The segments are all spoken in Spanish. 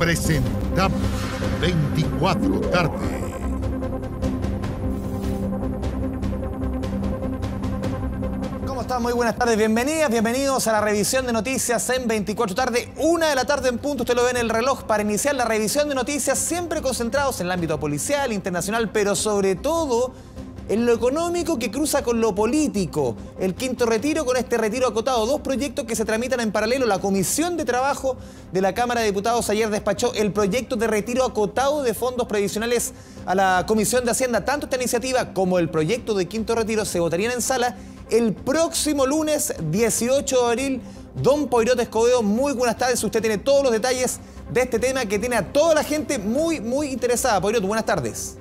Presentamos 24 tarde. ¿Cómo están? Muy buenas tardes, bienvenidas, bienvenidos a la revisión de noticias en 24 tarde, una de la tarde en punto, usted lo ve en el reloj para iniciar la revisión de noticias, siempre concentrados en el ámbito policial, internacional, pero sobre todo en lo económico que cruza con lo político. El quinto retiro con este retiro acotado. Dos proyectos que se tramitan en paralelo. La Comisión de Trabajo de la Cámara de Diputados ayer despachó el proyecto de retiro acotado de fondos previsionales a la Comisión de Hacienda. Tanto esta iniciativa como el proyecto de quinto retiro se votarían en sala el próximo lunes 18 de abril. Don Poirot Escobedo, muy buenas tardes. Usted tiene todos los detalles de este tema que tiene a toda la gente muy, muy interesada. Poirot, buenas tardes.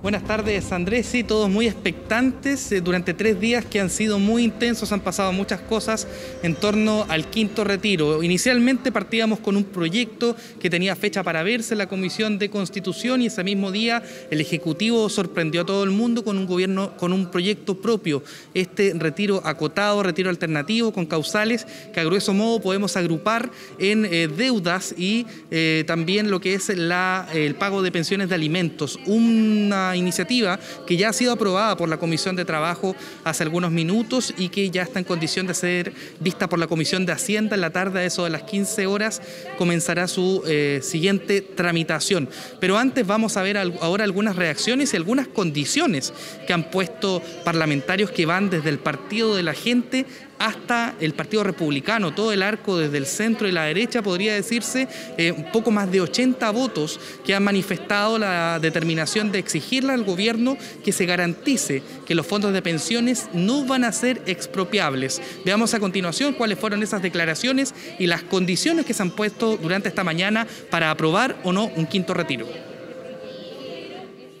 Buenas tardes Andrés, sí, todos muy expectantes eh, durante tres días que han sido muy intensos, han pasado muchas cosas en torno al quinto retiro. Inicialmente partíamos con un proyecto que tenía fecha para verse en la Comisión de Constitución y ese mismo día el Ejecutivo sorprendió a todo el mundo con un gobierno, con un proyecto propio, este retiro acotado, retiro alternativo con causales que a grueso modo podemos agrupar en eh, deudas y eh, también lo que es la, el pago de pensiones de alimentos. Una iniciativa que ya ha sido aprobada por la Comisión de Trabajo hace algunos minutos y que ya está en condición de ser vista por la Comisión de Hacienda en la tarde, a eso de las 15 horas, comenzará su eh, siguiente tramitación. Pero antes vamos a ver ahora algunas reacciones y algunas condiciones que han puesto parlamentarios que van desde el Partido de la Gente hasta el Partido Republicano, todo el arco desde el centro y la derecha, podría decirse, eh, un poco más de 80 votos que han manifestado la determinación de exigirle al gobierno que se garantice que los fondos de pensiones no van a ser expropiables. Veamos a continuación cuáles fueron esas declaraciones y las condiciones que se han puesto durante esta mañana para aprobar o no un quinto retiro.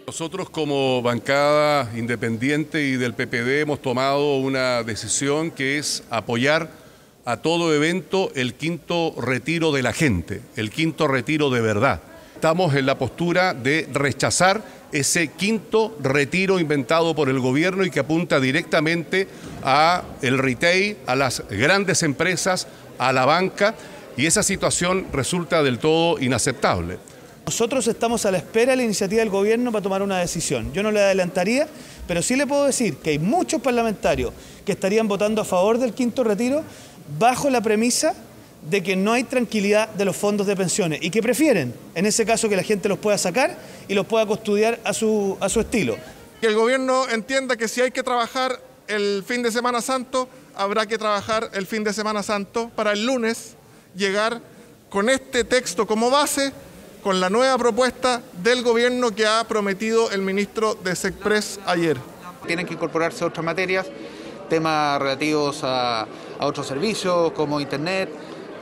Nosotros como bancada independiente y del PPD hemos tomado una decisión que es apoyar a todo evento el quinto retiro de la gente, el quinto retiro de verdad. Estamos en la postura de rechazar ese quinto retiro inventado por el gobierno y que apunta directamente a el retail, a las grandes empresas, a la banca y esa situación resulta del todo inaceptable. Nosotros estamos a la espera de la iniciativa del gobierno para tomar una decisión. Yo no le adelantaría, pero sí le puedo decir que hay muchos parlamentarios que estarían votando a favor del quinto retiro bajo la premisa de que no hay tranquilidad de los fondos de pensiones y que prefieren, en ese caso, que la gente los pueda sacar y los pueda custodiar a su, a su estilo. Que el gobierno entienda que si hay que trabajar el fin de Semana Santo, habrá que trabajar el fin de Semana Santo para el lunes llegar con este texto como base con la nueva propuesta del gobierno que ha prometido el ministro de Sexpress ayer. Tienen que incorporarse otras materias, temas relativos a, otros servicios como Internet,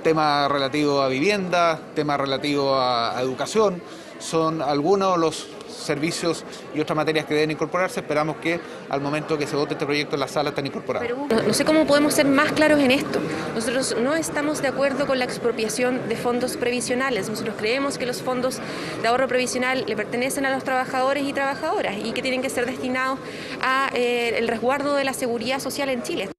temas relativos a vivienda, temas relativos a, a educación. Son algunos los servicios y otras materias que deben incorporarse. Esperamos que al momento que se vote este proyecto en la sala estén incorporados. No, sé cómo podemos ser más claros en esto. Nosotros no estamos de acuerdo con la expropiación de fondos previsionales. Nosotros creemos que los fondos de ahorro previsional le pertenecen a los trabajadores y trabajadoras y que tienen que ser destinados a eh, resguardo de la seguridad social en Chile.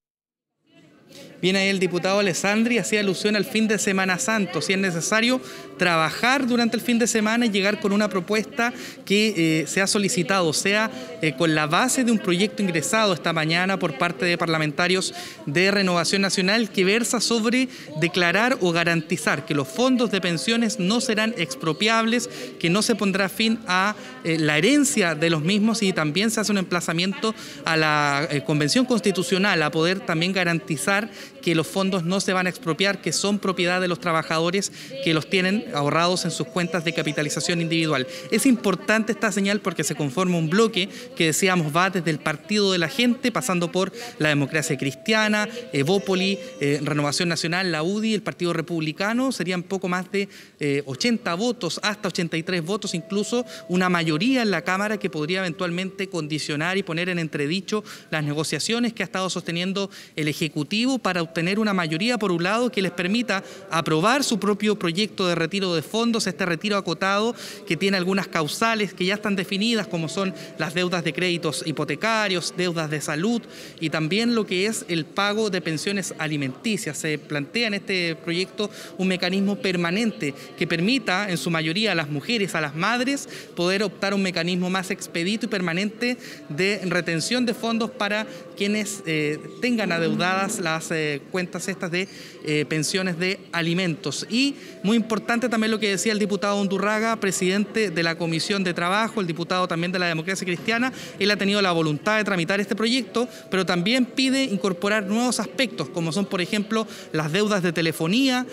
Viene ahí el diputado Alessandri, hacía alusión al fin de Semana Santo, si es necesario trabajar durante el fin de semana y llegar con una propuesta que eh, se ha solicitado, sea eh, con la base de un proyecto ingresado esta mañana por parte de parlamentarios de Renovación Nacional que versa sobre declarar o garantizar que los fondos de pensiones no serán expropiables, que no se pondrá fin a eh, la herencia de los mismos y también se hace un emplazamiento a la eh, Convención Constitucional a poder también garantizar que los fondos no se van a expropiar, que son propiedad de los trabajadores que los tienen ahorrados en sus cuentas de capitalización individual. Es importante esta señal porque se conforma un bloque que decíamos va desde el Partido de la Gente, pasando por la democracia cristiana, Evópoli, eh, Renovación Nacional, la UDI, el Partido Republicano, serían poco más de eh, 80 votos, hasta 83 votos, incluso una mayoría en la Cámara que podría eventualmente condicionar y poner en entredicho las negociaciones que ha estado sosteniendo el Ejecutivo para obtener una mayoría, por un lado, que les permita aprobar su propio proyecto de retiro de fondos, este retiro acotado que tiene algunas causales que ya están definidas, como son las deudas de créditos hipotecarios, deudas de salud y también lo que es el pago de pensiones alimenticias. Se plantea en este proyecto un mecanismo permanente que permita, en su mayoría, a las mujeres, a las madres, poder optar un mecanismo más expedito y permanente de retención de fondos para quienes eh, tengan adeudadas las eh, cuentas estas de eh, pensiones de alimentos. Y muy importante también lo que decía el diputado Undurraga, presidente de la Comisión de Trabajo, el diputado también de la Democracia Cristiana, él ha tenido la voluntad de tramitar este proyecto, pero también pide incorporar nuevos aspectos, como son, por ejemplo, las deudas de telefonía,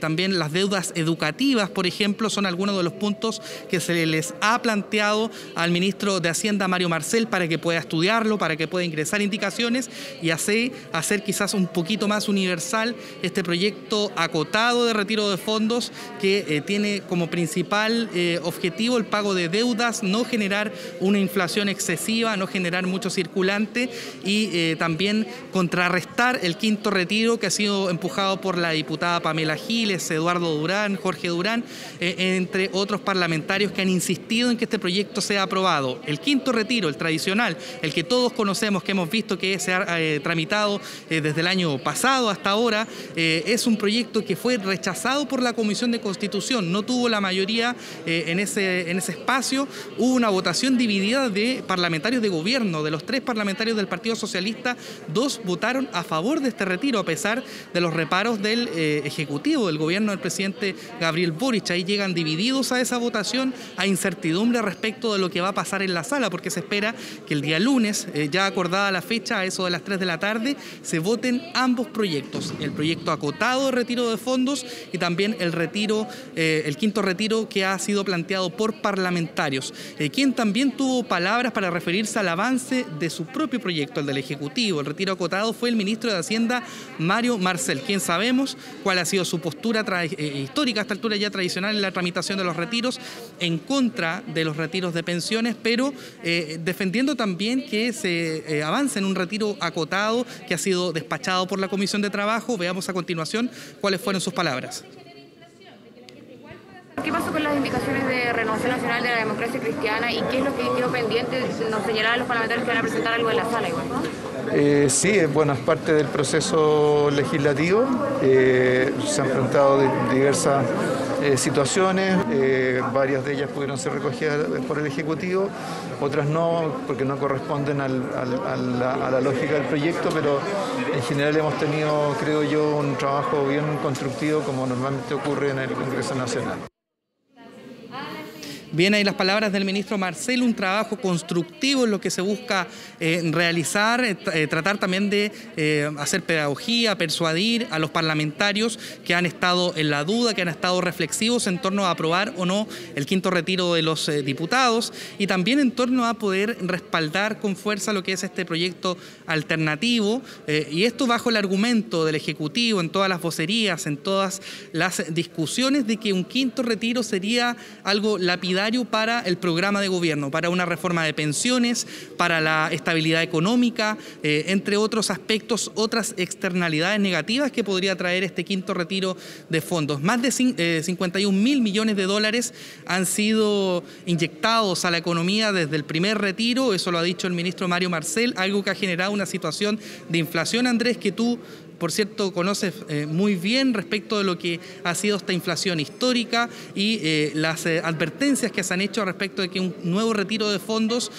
también las deudas educativas, por ejemplo, son algunos de los puntos que se les ha planteado al ministro de Hacienda, Mario Marcel, para que pueda estudiarlo, para que pueda ingresar indicaciones y así hacer quizás un poquito más universal este proyecto acotado de retiro de fondos que eh, tiene como principal eh, objetivo el pago de deudas, no generar una inflación excesiva, no generar mucho circulante y eh, también contrarrestar el quinto retiro que ha sido empujado por la diputada Pamela Giles, Eduardo Durán, Jorge Durán, entre otros parlamentarios que han insistido en que este proyecto sea aprobado. El quinto retiro, el tradicional, el que todos conocemos, que hemos visto que se ha tramitado desde el año pasado hasta ahora, eh, es un proyecto que fue rechazado por la Comisión de Constitución, no tuvo la mayoría eh, en, ese, en ese espacio, hubo una votación dividida de parlamentarios de gobierno, de los tres parlamentarios del Partido Socialista, dos votaron a favor de este retiro a pesar de los reparos del eh, Ejecutivo, del gobierno del presidente Gabriel Boric. Ahí llegan divididos a esa votación, hay incertidumbre respecto de lo que va a pasar en la sala, porque se espera que el día lunes, ya acordada la fecha, a eso de las 3 de la tarde, se voten ambos proyectos, el proyecto acotado de retiro de fondos y también el retiro, eh, el quinto retiro que ha sido planteado por parlamentarios, eh, quien también tuvo palabras para referirse al avance de su propio proyecto, el del Ejecutivo. El retiro acotado fue el ministro de Hacienda, Mario Marcel, quien sabemos cuál ha sido su postura eh, histórica a esta altura ya tradicional en la tramitación de los retiros, en contra de los retiros de pensiones, pero defendiendo también que se avance en un retiro acotado que ha sido despachado por la Comisión de Trabajo. Veamos a continuación cuáles fueron sus palabras. ¿Qué pasó con las indicaciones de Renovación Nacional de la Democracia Cristiana y qué es lo que quedó pendiente? Nos señalaban los parlamentarios que van a presentar algo en la sala igual, ¿no? Eh, sí, bueno, es parte del proceso legislativo. Eh, se han enfrentado diversas eh, situaciones, varias de ellas pudieron ser recogidas por el Ejecutivo, otras no, porque no corresponden a, la, lógica del proyecto, pero en general hemos tenido, creo yo, un trabajo bien constructivo como normalmente ocurre en el Congreso Nacional. Bien, ahí las palabras del ministro Marcelo, un trabajo constructivo en lo que se busca eh, realizar, eh, eh, tratar también de hacer pedagogía, persuadir a los parlamentarios que han estado en la duda, que han estado reflexivos en torno a aprobar o no el quinto retiro de los diputados y también en torno a poder respaldar con fuerza lo que es este proyecto alternativo y esto bajo el argumento del Ejecutivo en todas las vocerías, en todas las discusiones de que un quinto retiro sería algo para el programa de gobierno, para una reforma de pensiones, para la estabilidad económica, eh, entre otros aspectos, otras externalidades negativas que podría traer este quinto retiro de fondos. Más de 51 eh, mil millones de dólares han sido inyectados a la economía desde el primer retiro, eso lo ha dicho el ministro Mario Marcel, algo que ha generado una situación de inflación, Andrés, que tú por cierto, conoces eh, muy bien respecto de lo que ha sido esta inflación histórica y eh, las eh, advertencias que se han hecho respecto de que un nuevo retiro de fondos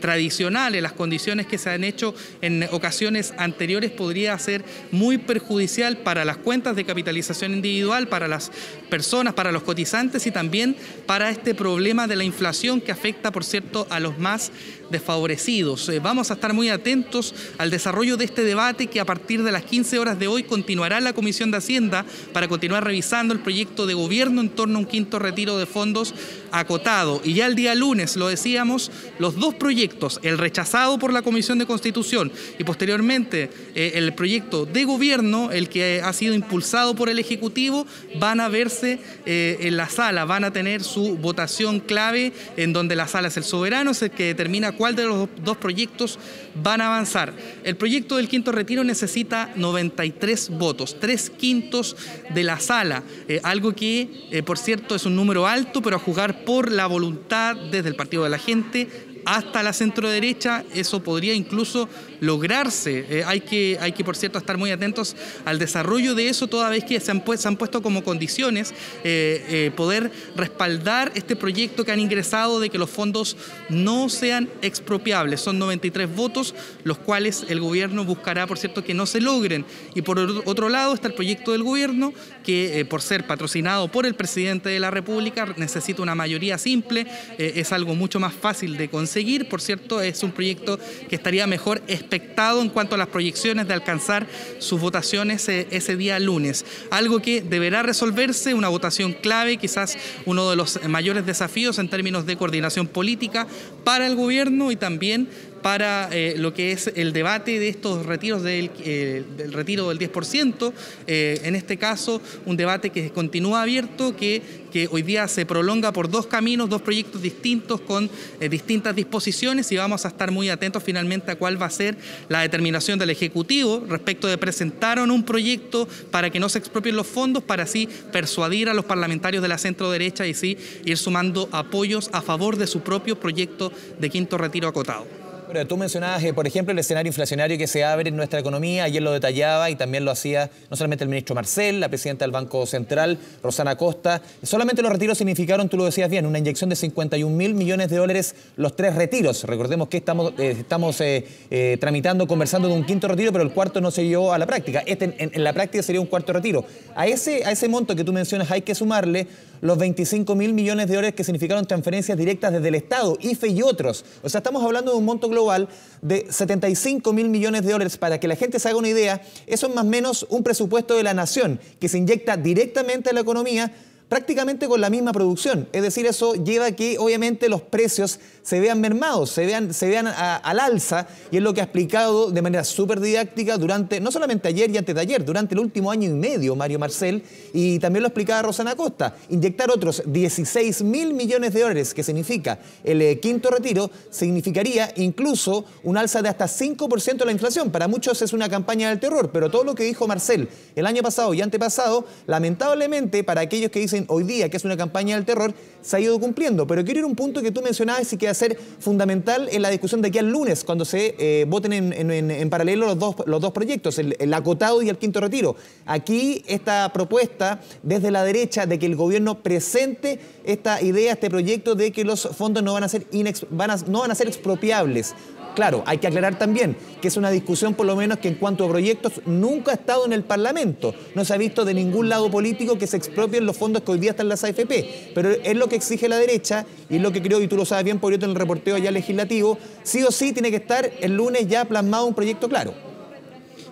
tradicionales, las condiciones que se han hecho en ocasiones anteriores, podría ser muy perjudicial para las cuentas de capitalización individual, para las personas, para los cotizantes y también para este problema de la inflación que afecta, por cierto, a los más desfavorecidos. vamos a estar muy atentos al desarrollo de este debate que a partir de las 15 horas de hoy continuará la Comisión de Hacienda para continuar revisando el proyecto de gobierno en torno a un quinto retiro de fondos acotado. Y ya el día lunes, lo decíamos, los dos proyectos, el rechazado por la Comisión de Constitución y posteriormente eh, el proyecto de gobierno, el que ha sido impulsado por el Ejecutivo, van a verse eh, en la sala, van a tener su votación clave en donde la sala es el soberano, es el que determina cuál de los dos proyectos van a avanzar. El proyecto del quinto retiro necesita 93 votos, tres quintos de la sala, eh, algo que, por cierto, es un número alto, pero a jugar por la voluntad desde el Partido de la Gente hasta la centro derecha, eso podría incluso lograrse. Eh, hay, que, hay que, por cierto, estar muy atentos al desarrollo de eso, toda vez que se han, puesto como condiciones eh, eh, poder respaldar este proyecto que han ingresado de que los fondos no sean expropiables. Son 93 votos, los cuales el gobierno buscará, por cierto, que no se logren. Y por otro lado está el proyecto del gobierno, que por ser patrocinado por el presidente de la República necesita una mayoría simple, es algo mucho más fácil de conseguir. Por cierto, es un proyecto que estaría mejor en cuanto a las proyecciones de alcanzar sus votaciones ese, ese día lunes. Algo que deberá resolverse, una votación clave, quizás uno de los mayores desafíos en términos de coordinación política para el gobierno y también para eh, lo que es el debate de estos retiros del, eh, retiro del 10%. Eh, en este caso, un debate que continúa abierto, que, hoy día se prolonga por dos caminos, dos proyectos distintos con distintas disposiciones y vamos a estar muy atentos finalmente a cuál va a ser la determinación del Ejecutivo respecto de presentar un proyecto para que no se expropien los fondos, para así persuadir a los parlamentarios de la centro derecha y así ir sumando apoyos a favor de su propio proyecto de quinto retiro acotado tú mencionabas, eh, por ejemplo, el escenario inflacionario que se abre en nuestra economía. Ayer lo detallaba y también lo hacía no solamente el ministro Marcel, la presidenta del Banco Central, Rosana Costa. Solamente los retiros significaron, tú lo decías bien, una inyección de 51 mil millones de dólares los tres retiros. Recordemos que estamos, eh, estamos eh, tramitando, conversando de un quinto retiro, pero el cuarto no se llevó a la práctica. Este en, la práctica sería un cuarto retiro. A ese, a ese monto que tú mencionas hay que sumarle los 25 mil millones de dólares que significaron transferencias directas desde el Estado, IFE y otros. O sea, estamos hablando de un monto global de 75 mil millones de dólares. Para que la gente se haga una idea, eso es más o menos un presupuesto de la nación que se inyecta directamente a la economía prácticamente con la misma producción. Es decir, eso lleva a que obviamente los precios se vean mermados, se vean, se vean al alza, y es lo que ha explicado de manera súper didáctica durante, no solamente ayer y antes de ayer, durante el último año y medio, Mario Marcel, y también lo explicaba Rosana Costa. Inyectar otros 16 mil millones de dólares, que significa el eh, quinto retiro, significaría incluso un alza de hasta 5% de la inflación. Para muchos es una campaña del terror, pero todo lo que dijo Marcel el año pasado y antepasado, lamentablemente para aquellos que dicen hoy día, que es una campaña del terror, se ha ido cumpliendo. Pero quiero ir a un punto que tú mencionabas y que va a ser fundamental en la discusión de aquí al lunes, cuando se eh, voten en, paralelo los dos, los dos proyectos, el, el, acotado y el quinto retiro. Aquí esta propuesta desde la derecha de que el gobierno presente esta idea, este proyecto de que los fondos no van a ser, van no van a ser expropiables. Claro, hay que aclarar también que es una discusión por lo menos que en cuanto a proyectos nunca ha estado en el Parlamento. No se ha visto de ningún lado político que se expropien los fondos que hoy día están en las AFP. Pero es lo que exige la derecha y es lo que creo, y tú lo sabes bien, por en el reporteo ya legislativo, sí o sí tiene que estar el lunes ya plasmado un proyecto claro.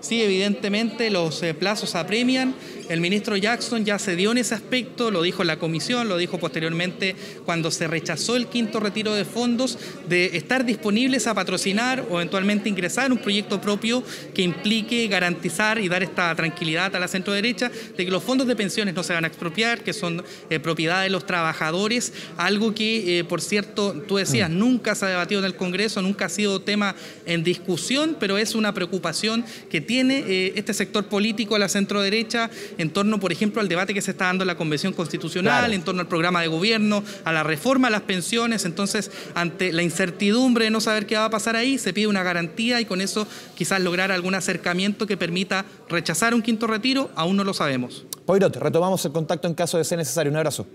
Sí, evidentemente los eh, plazos apremian el ministro Jackson ya se dio en ese aspecto, lo dijo en la comisión, lo dijo posteriormente cuando se rechazó el quinto retiro de fondos, de estar disponibles a patrocinar o eventualmente ingresar un proyecto propio que implique garantizar y dar esta tranquilidad a la centro derecha de que los fondos de pensiones no se van a expropiar, que son eh, propiedad de los trabajadores, algo que, eh, por cierto, tú decías, mm. nunca se ha debatido en el Congreso, nunca ha sido tema en discusión, pero es una preocupación que tiene eh, este sector político a la centro derecha en torno, por ejemplo, al debate que se está dando en la Convención Constitucional, en torno al programa de gobierno, a la reforma a las pensiones. Entonces, ante la incertidumbre de no saber qué va a pasar ahí, se pide una garantía y con eso quizás lograr algún acercamiento que permita rechazar un quinto retiro. Aún no lo sabemos. Poirot, retomamos el contacto en caso de ser necesario. Un abrazo.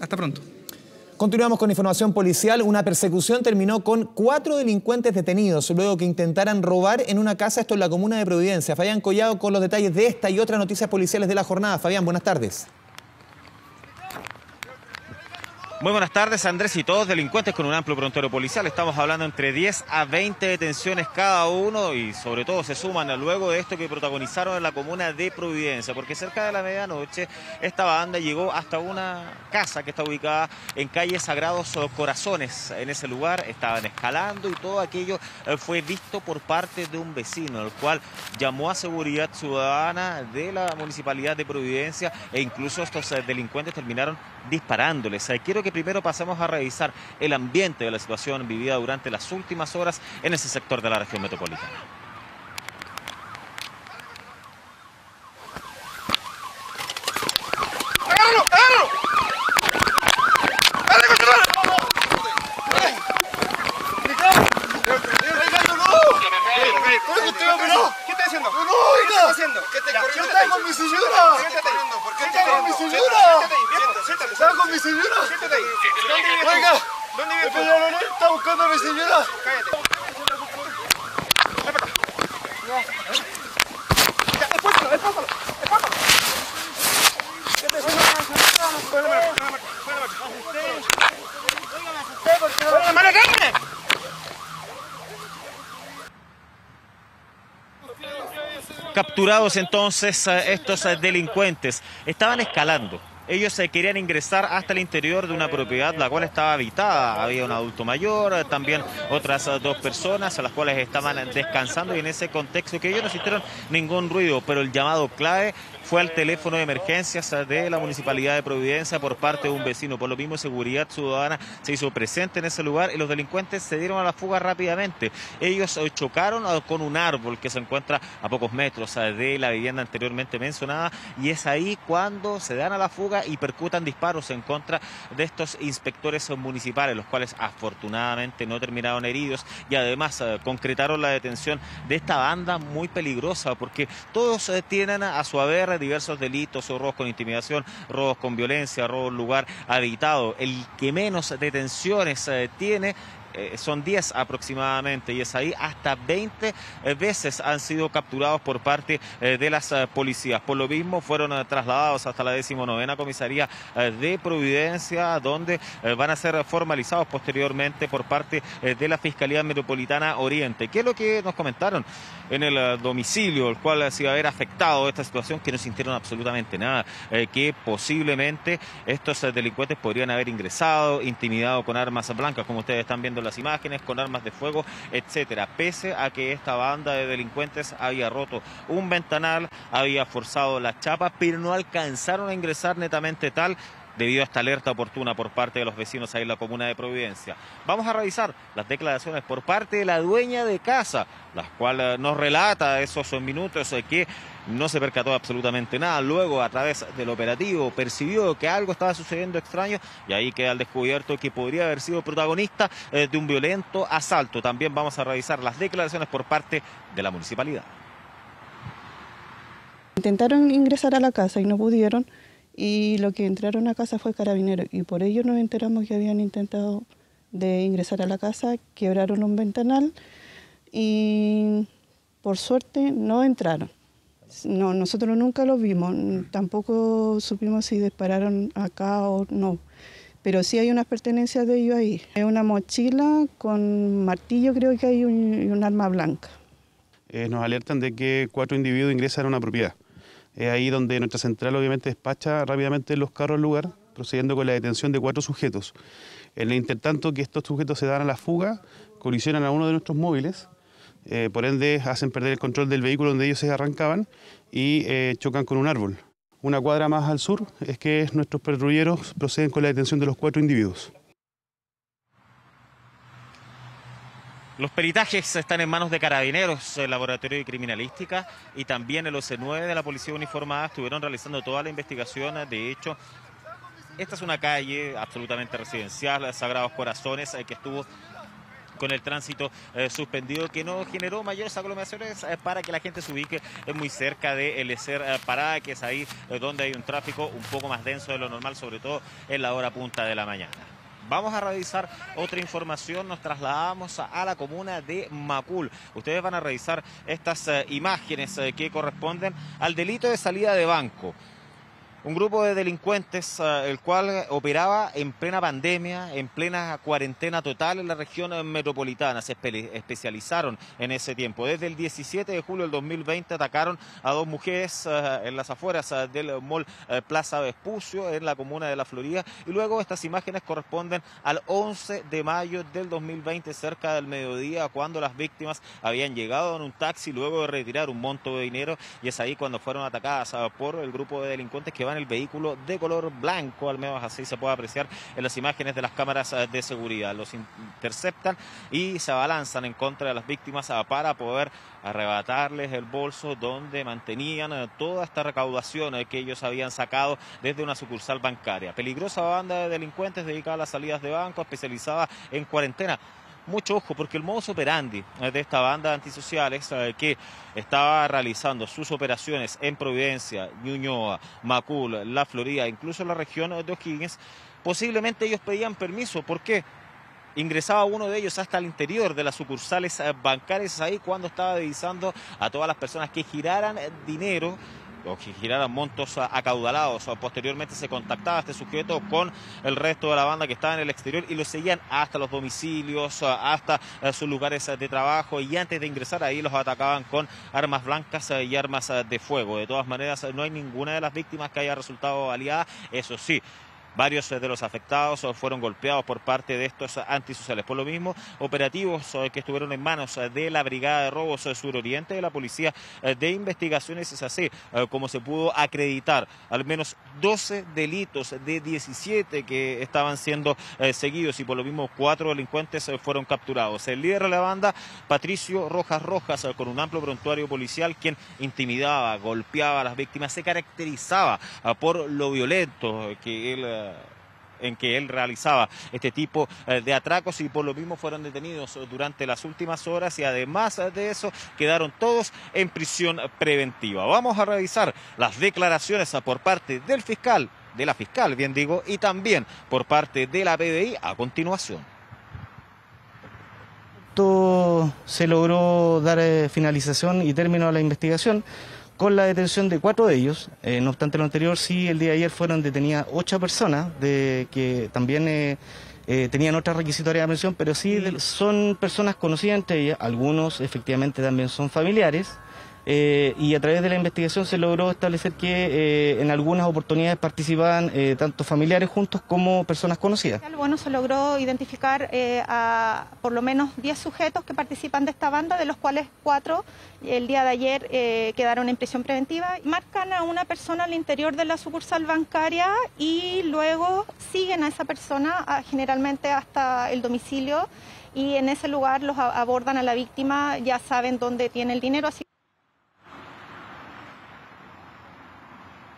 Hasta pronto. Continuamos con información policial. Una persecución terminó con cuatro delincuentes detenidos luego que intentaran robar en una casa, esto en la comuna de Providencia. Fabián Collado con los detalles de esta y otras noticias policiales de la jornada. Fabián, buenas tardes. Muy buenas tardes, Andrés y todos delincuentes con un amplio prontuario policial. Estamos hablando entre 10 a 20 detenciones cada uno y sobre todo se suman luego de esto que protagonizaron en la comuna de Providencia, porque cerca de la medianoche esta banda llegó hasta una casa que está ubicada en calle Sagrados Corazones. En ese lugar estaban escalando y todo aquello eh, fue visto por parte de un vecino, el cual llamó a seguridad ciudadana de la municipalidad de Providencia e incluso estos eh, delincuentes terminaron disparándoles. Quiero que primero pasemos a revisar el ambiente de la situación vivida durante las últimas horas en ese sector de la región metropolitana. ¿Qué está haciendo? ¡No, ¿Qué está haciendo? ¿Qué está con mi señora? ¿Por qué está con mi señora? Siéntate, ¿Estaba con mi señora? Siéntate ahí. ¿Dónde vives Oiga, ¿dónde vives tú? Peñalolén está buscando a mi señora. Cállate. Ven para acá. Ya, espásalo, espásalo, espásalo. ¿Qué te suena? Ponle la mano, ponle la mano, ponle la mano. Oiga, me asusté porque... ¡Ponle la mano, cállate! Capturados entonces eh, estos eh, delincuentes, estaban escalando. Ellos se querían ingresar hasta el interior de una propiedad la cual estaba habitada. Había un adulto mayor, también otras dos personas a las cuales estaban descansando y en ese contexto que ellos no hicieron ningún ruido, pero el llamado clave fue al teléfono de emergencias de la Municipalidad de Providencia por parte de un vecino. Por lo mismo, Seguridad Ciudadana se hizo presente en ese lugar y los delincuentes se dieron a la fuga rápidamente. Ellos eh, chocaron eh, con un árbol que se encuentra a pocos metros eh, de la vivienda anteriormente mencionada y es ahí cuando se dan a la fuga y percutan disparos en contra de estos inspectores municipales, los cuales afortunadamente no terminaron heridos y además concretaron la detención de esta banda muy peligrosa porque todos tienen a su haber diversos delitos o robos con intimidación, robos con violencia, robos en lugar habitado. El que menos detenciones eh, tiene eh, son 10 aproximadamente y es ahí hasta 20 eh, veces han sido capturados por parte eh, de las policías. Por lo mismo fueron trasladados hasta la decimonovena comisaría de Providencia donde van a ser formalizados posteriormente por parte de la Fiscalía Metropolitana Oriente. ¿Qué es lo que nos comentaron en el domicilio, el cual se iba a haber afectado esta situación que no sintieron absolutamente nada, que posiblemente estos delincuentes podrían haber ingresado, intimidado con armas blancas, como ustedes están viendo las imágenes con armas de fuego, etcétera. Pese a que esta banda de delincuentes había roto un ventanal, había forzado la chapa, pero no alcanzaron a ingresar netamente tal debido a esta alerta oportuna por parte de los vecinos ahí en la comuna de Providencia. Vamos a revisar las declaraciones por parte de la dueña de casa, la cual nos relata esos minutos eh, que no se percató absolutamente nada. Luego, a través del operativo, percibió que algo estaba sucediendo extraño y ahí queda al descubierto que podría haber sido protagonista eh, de un violento asalto. También vamos a revisar las declaraciones por parte de la municipalidad. Intentaron ingresar a la casa y no pudieron y lo que entraron a casa fue carabinero y por ello nos enteramos que habían intentado de ingresar a la casa, quebraron un ventanal y por suerte no entraron. No, nosotros nunca los vimos, tampoco supimos si dispararon acá o no, pero sí hay unas pertenencias de ellos ahí. Es una mochila con martillo, creo que hay un, arma blanca. Eh, nos alertan de que cuatro individuos ingresan a una propiedad. Es ahí donde nuestra central obviamente despacha rápidamente los carros al lugar, procediendo con la detención de cuatro sujetos. En el intertanto que estos sujetos se dan a la fuga, colisionan a uno de nuestros móviles, eh, por ende hacen perder el control del vehículo donde ellos se arrancaban y eh, chocan con un árbol. Una cuadra más al sur es que nuestros patrulleros proceden con la detención de los cuatro individuos. Los peritajes están en manos de carabineros, el laboratorio de criminalística y también el OC9 de la Policía Uniformada estuvieron realizando toda la investigación. De hecho, esta es una calle absolutamente residencial, Sagrados Corazones, eh, que estuvo con el tránsito eh, suspendido que no generó mayores aglomeraciones eh, para que la gente se ubique muy cerca de El Ecer Parada, que es ahí donde hay un tráfico un poco más denso de lo normal, sobre todo en la hora punta de la mañana. Vamos a revisar otra información, nos trasladamos a, la comuna de Macul. Ustedes van a revisar estas imágenes que corresponden al delito de salida de banco. Un grupo de delincuentes, uh, el cual operaba en plena pandemia, en plena cuarentena total en la región metropolitana. Se espe especializaron en ese tiempo. Desde el 17 de julio del 2020 atacaron a dos mujeres uh, en las afueras uh, del mall Plaza Vespucio, en la comuna de La Florida. Y luego estas imágenes corresponden al 11 de mayo del 2020, cerca del mediodía, cuando las víctimas habían llegado en un taxi luego de retirar un monto de dinero. Y es ahí cuando fueron atacadas por el grupo de delincuentes que van el vehículo de color blanco, al menos así se puede apreciar en las imágenes de las cámaras eh, de seguridad. Los interceptan y se abalanzan en contra de las víctimas ah, para poder arrebatarles el bolso donde mantenían eh, toda esta recaudación eh, que ellos habían sacado desde una sucursal bancaria. Peligrosa banda de delincuentes dedicada a las salidas de banco, especializada en cuarentena mucho ojo porque el modus operandi de esta banda antisociales eh, que estaba realizando sus operaciones en Providencia, Ñuñoa, Macul, La Florida, incluso la región de O'Higgins, posiblemente ellos pedían permiso. ¿Por qué? ingresaba uno de ellos hasta el interior de las sucursales eh, bancarias ahí cuando estaba divisando a todas las personas que giraran dinero o que giraran montos acaudalados. Posteriormente se contactaba este sujeto con el resto de la banda que estaba en el exterior y lo seguían hasta los domicilios, hasta eh, sus lugares de trabajo y antes de ingresar ahí los atacaban con armas blancas eh, y armas eh, de fuego. De todas maneras, no hay ninguna de las víctimas que haya resultado aliada. Eso sí, Varios de los afectados fueron golpeados por parte de estos antisociales. Por lo mismo, operativos que estuvieron en manos de la Brigada de Robos Suroriente de la Policía de Investigaciones es así como se pudo acreditar al menos 12 delitos de 17 que estaban siendo eh, seguidos y por lo mismo cuatro delincuentes eh, fueron capturados. El líder de la banda, Patricio Rojas Rojas, con un amplio prontuario policial, quien intimidaba, golpeaba a las víctimas, se caracterizaba por lo violento que él en que él realizaba este tipo eh, de atracos y por lo mismo fueron detenidos durante las últimas horas y además de eso quedaron todos en prisión preventiva. Vamos a revisar las declaraciones por parte del fiscal, de la fiscal, bien digo, y también por parte de la PDI a continuación. Todo se logró dar eh, finalización y término a la investigación con la detención de cuatro de ellos. Eh, no obstante lo anterior, sí, el día de ayer fueron detenidas ocho personas de, que también eh, eh, tenían otras requisitorias de aprehensión, pero sí son personas conocidas entre ellas, algunos efectivamente también son familiares. Eh, y a través de la investigación se logró establecer que eh, en algunas oportunidades participaban eh, tanto familiares juntos como personas conocidas. Bueno, se logró identificar a por lo menos 10 sujetos que participan de esta banda, de los cuales cuatro el día de ayer quedaron en prisión preventiva. Marcan a una persona al interior de la sucursal bancaria y luego siguen a esa persona generalmente hasta el domicilio y en ese lugar los abordan a la víctima, ya saben dónde tiene el dinero. Así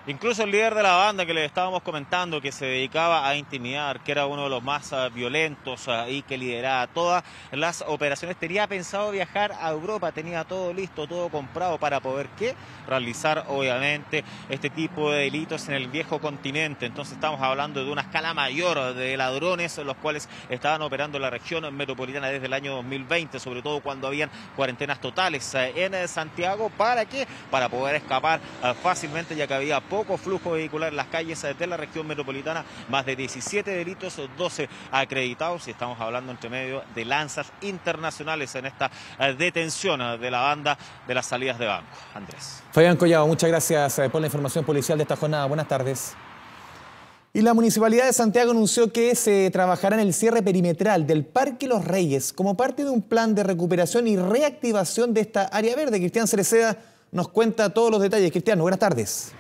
Incluso el líder de la banda que le estábamos comentando, que se dedicaba a intimidar, que era uno de los más uh, violentos uh, y que lideraba todas las operaciones, tenía pensado viajar a Europa, tenía todo listo, todo comprado para poder ¿qué? realizar obviamente este tipo de delitos en el viejo continente. Entonces estamos hablando de una escala mayor de ladrones, los cuales estaban operando en la región metropolitana desde el año 2020, sobre todo cuando habían cuarentenas totales uh, en Santiago. ¿Para qué? Para poder escapar fácilmente, ya que había poco flujo vehicular en las calles de la región metropolitana, más de 17 delitos, 12 acreditados y estamos hablando entre medio de lanzas internacionales en esta eh, detención de la banda de las salidas de banco. Andrés. Fabián Collado, muchas gracias eh, por la información policial de esta jornada. Buenas tardes. Y la Municipalidad de Santiago anunció que se trabajará en el cierre perimetral del Parque Los Reyes como parte de un plan de recuperación y reactivación de esta área verde. Cristian Cereceda nos cuenta todos los detalles. Cristian, buenas tardes.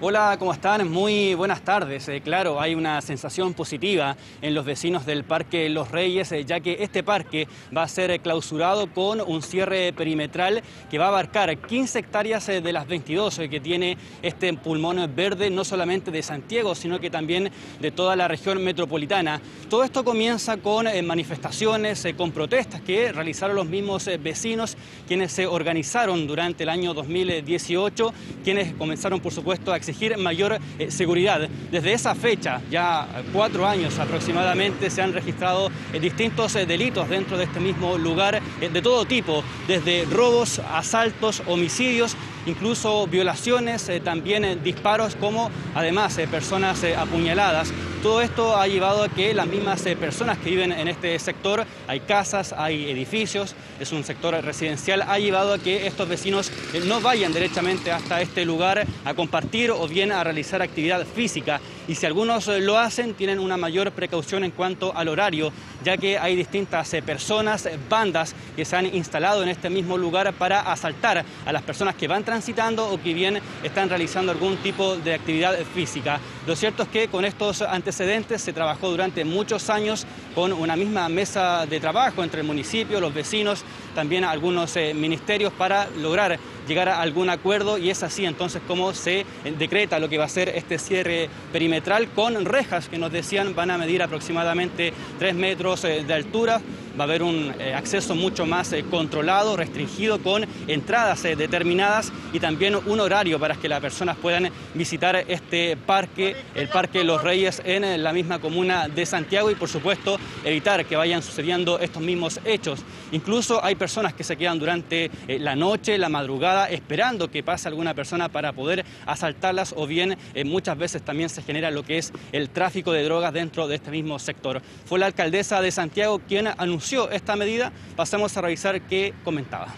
Hola, ¿cómo están? Muy buenas tardes. Eh, claro, hay una sensación positiva en los vecinos del Parque Los Reyes, eh, ya que este parque va a ser clausurado con un cierre perimetral que va a abarcar 15 hectáreas eh, de las 22 que tiene este pulmón verde, no solamente de Santiago, sino que también de toda la región metropolitana. Todo esto comienza con manifestaciones, con protestas que realizaron los mismos vecinos, quienes se organizaron durante el año 2018, quienes comenzaron, por supuesto, a exigir mayor eh, seguridad. Desde esa fecha, ya cuatro años aproximadamente, se han registrado eh, distintos eh, delitos dentro de este mismo lugar de todo tipo, desde robos, asaltos, homicidios incluso violaciones, también disparos como además personas apuñaladas. Todo esto ha llevado a que las mismas personas que viven en este sector, hay casas, hay edificios, es un sector residencial, ha llevado a que estos vecinos no vayan derechamente hasta este lugar a compartir o bien a realizar actividad física. Y si algunos lo hacen, tienen una mayor precaución en cuanto al horario, ya que hay distintas personas, bandas que se han instalado en este mismo lugar para asaltar a las personas que van transitando o que bien están realizando algún tipo de actividad física. Lo cierto es que con estos antecedentes se trabajó durante muchos años con una misma mesa de trabajo entre el municipio, los vecinos, también algunos eh, ministerios para lograr llegar a algún acuerdo y es así entonces como se decreta lo que va a ser este cierre perimetral con rejas que nos decían van a medir aproximadamente 3 metros eh, de altura va a haber un eh, acceso mucho más eh, controlado, restringido, con entradas determinadas y también un horario para que las personas puedan visitar este parque, el Parque Los Reyes, en la misma comuna de Santiago y, por supuesto, evitar que vayan sucediendo estos mismos hechos. Incluso hay personas que se quedan durante la noche, la madrugada, esperando que pase alguna persona para poder asaltarlas o bien muchas veces también se genera lo que es el tráfico de drogas dentro de este mismo sector. Fue la alcaldesa de Santiago quien anunció esta medida, pasemos a revisar qué comentaba.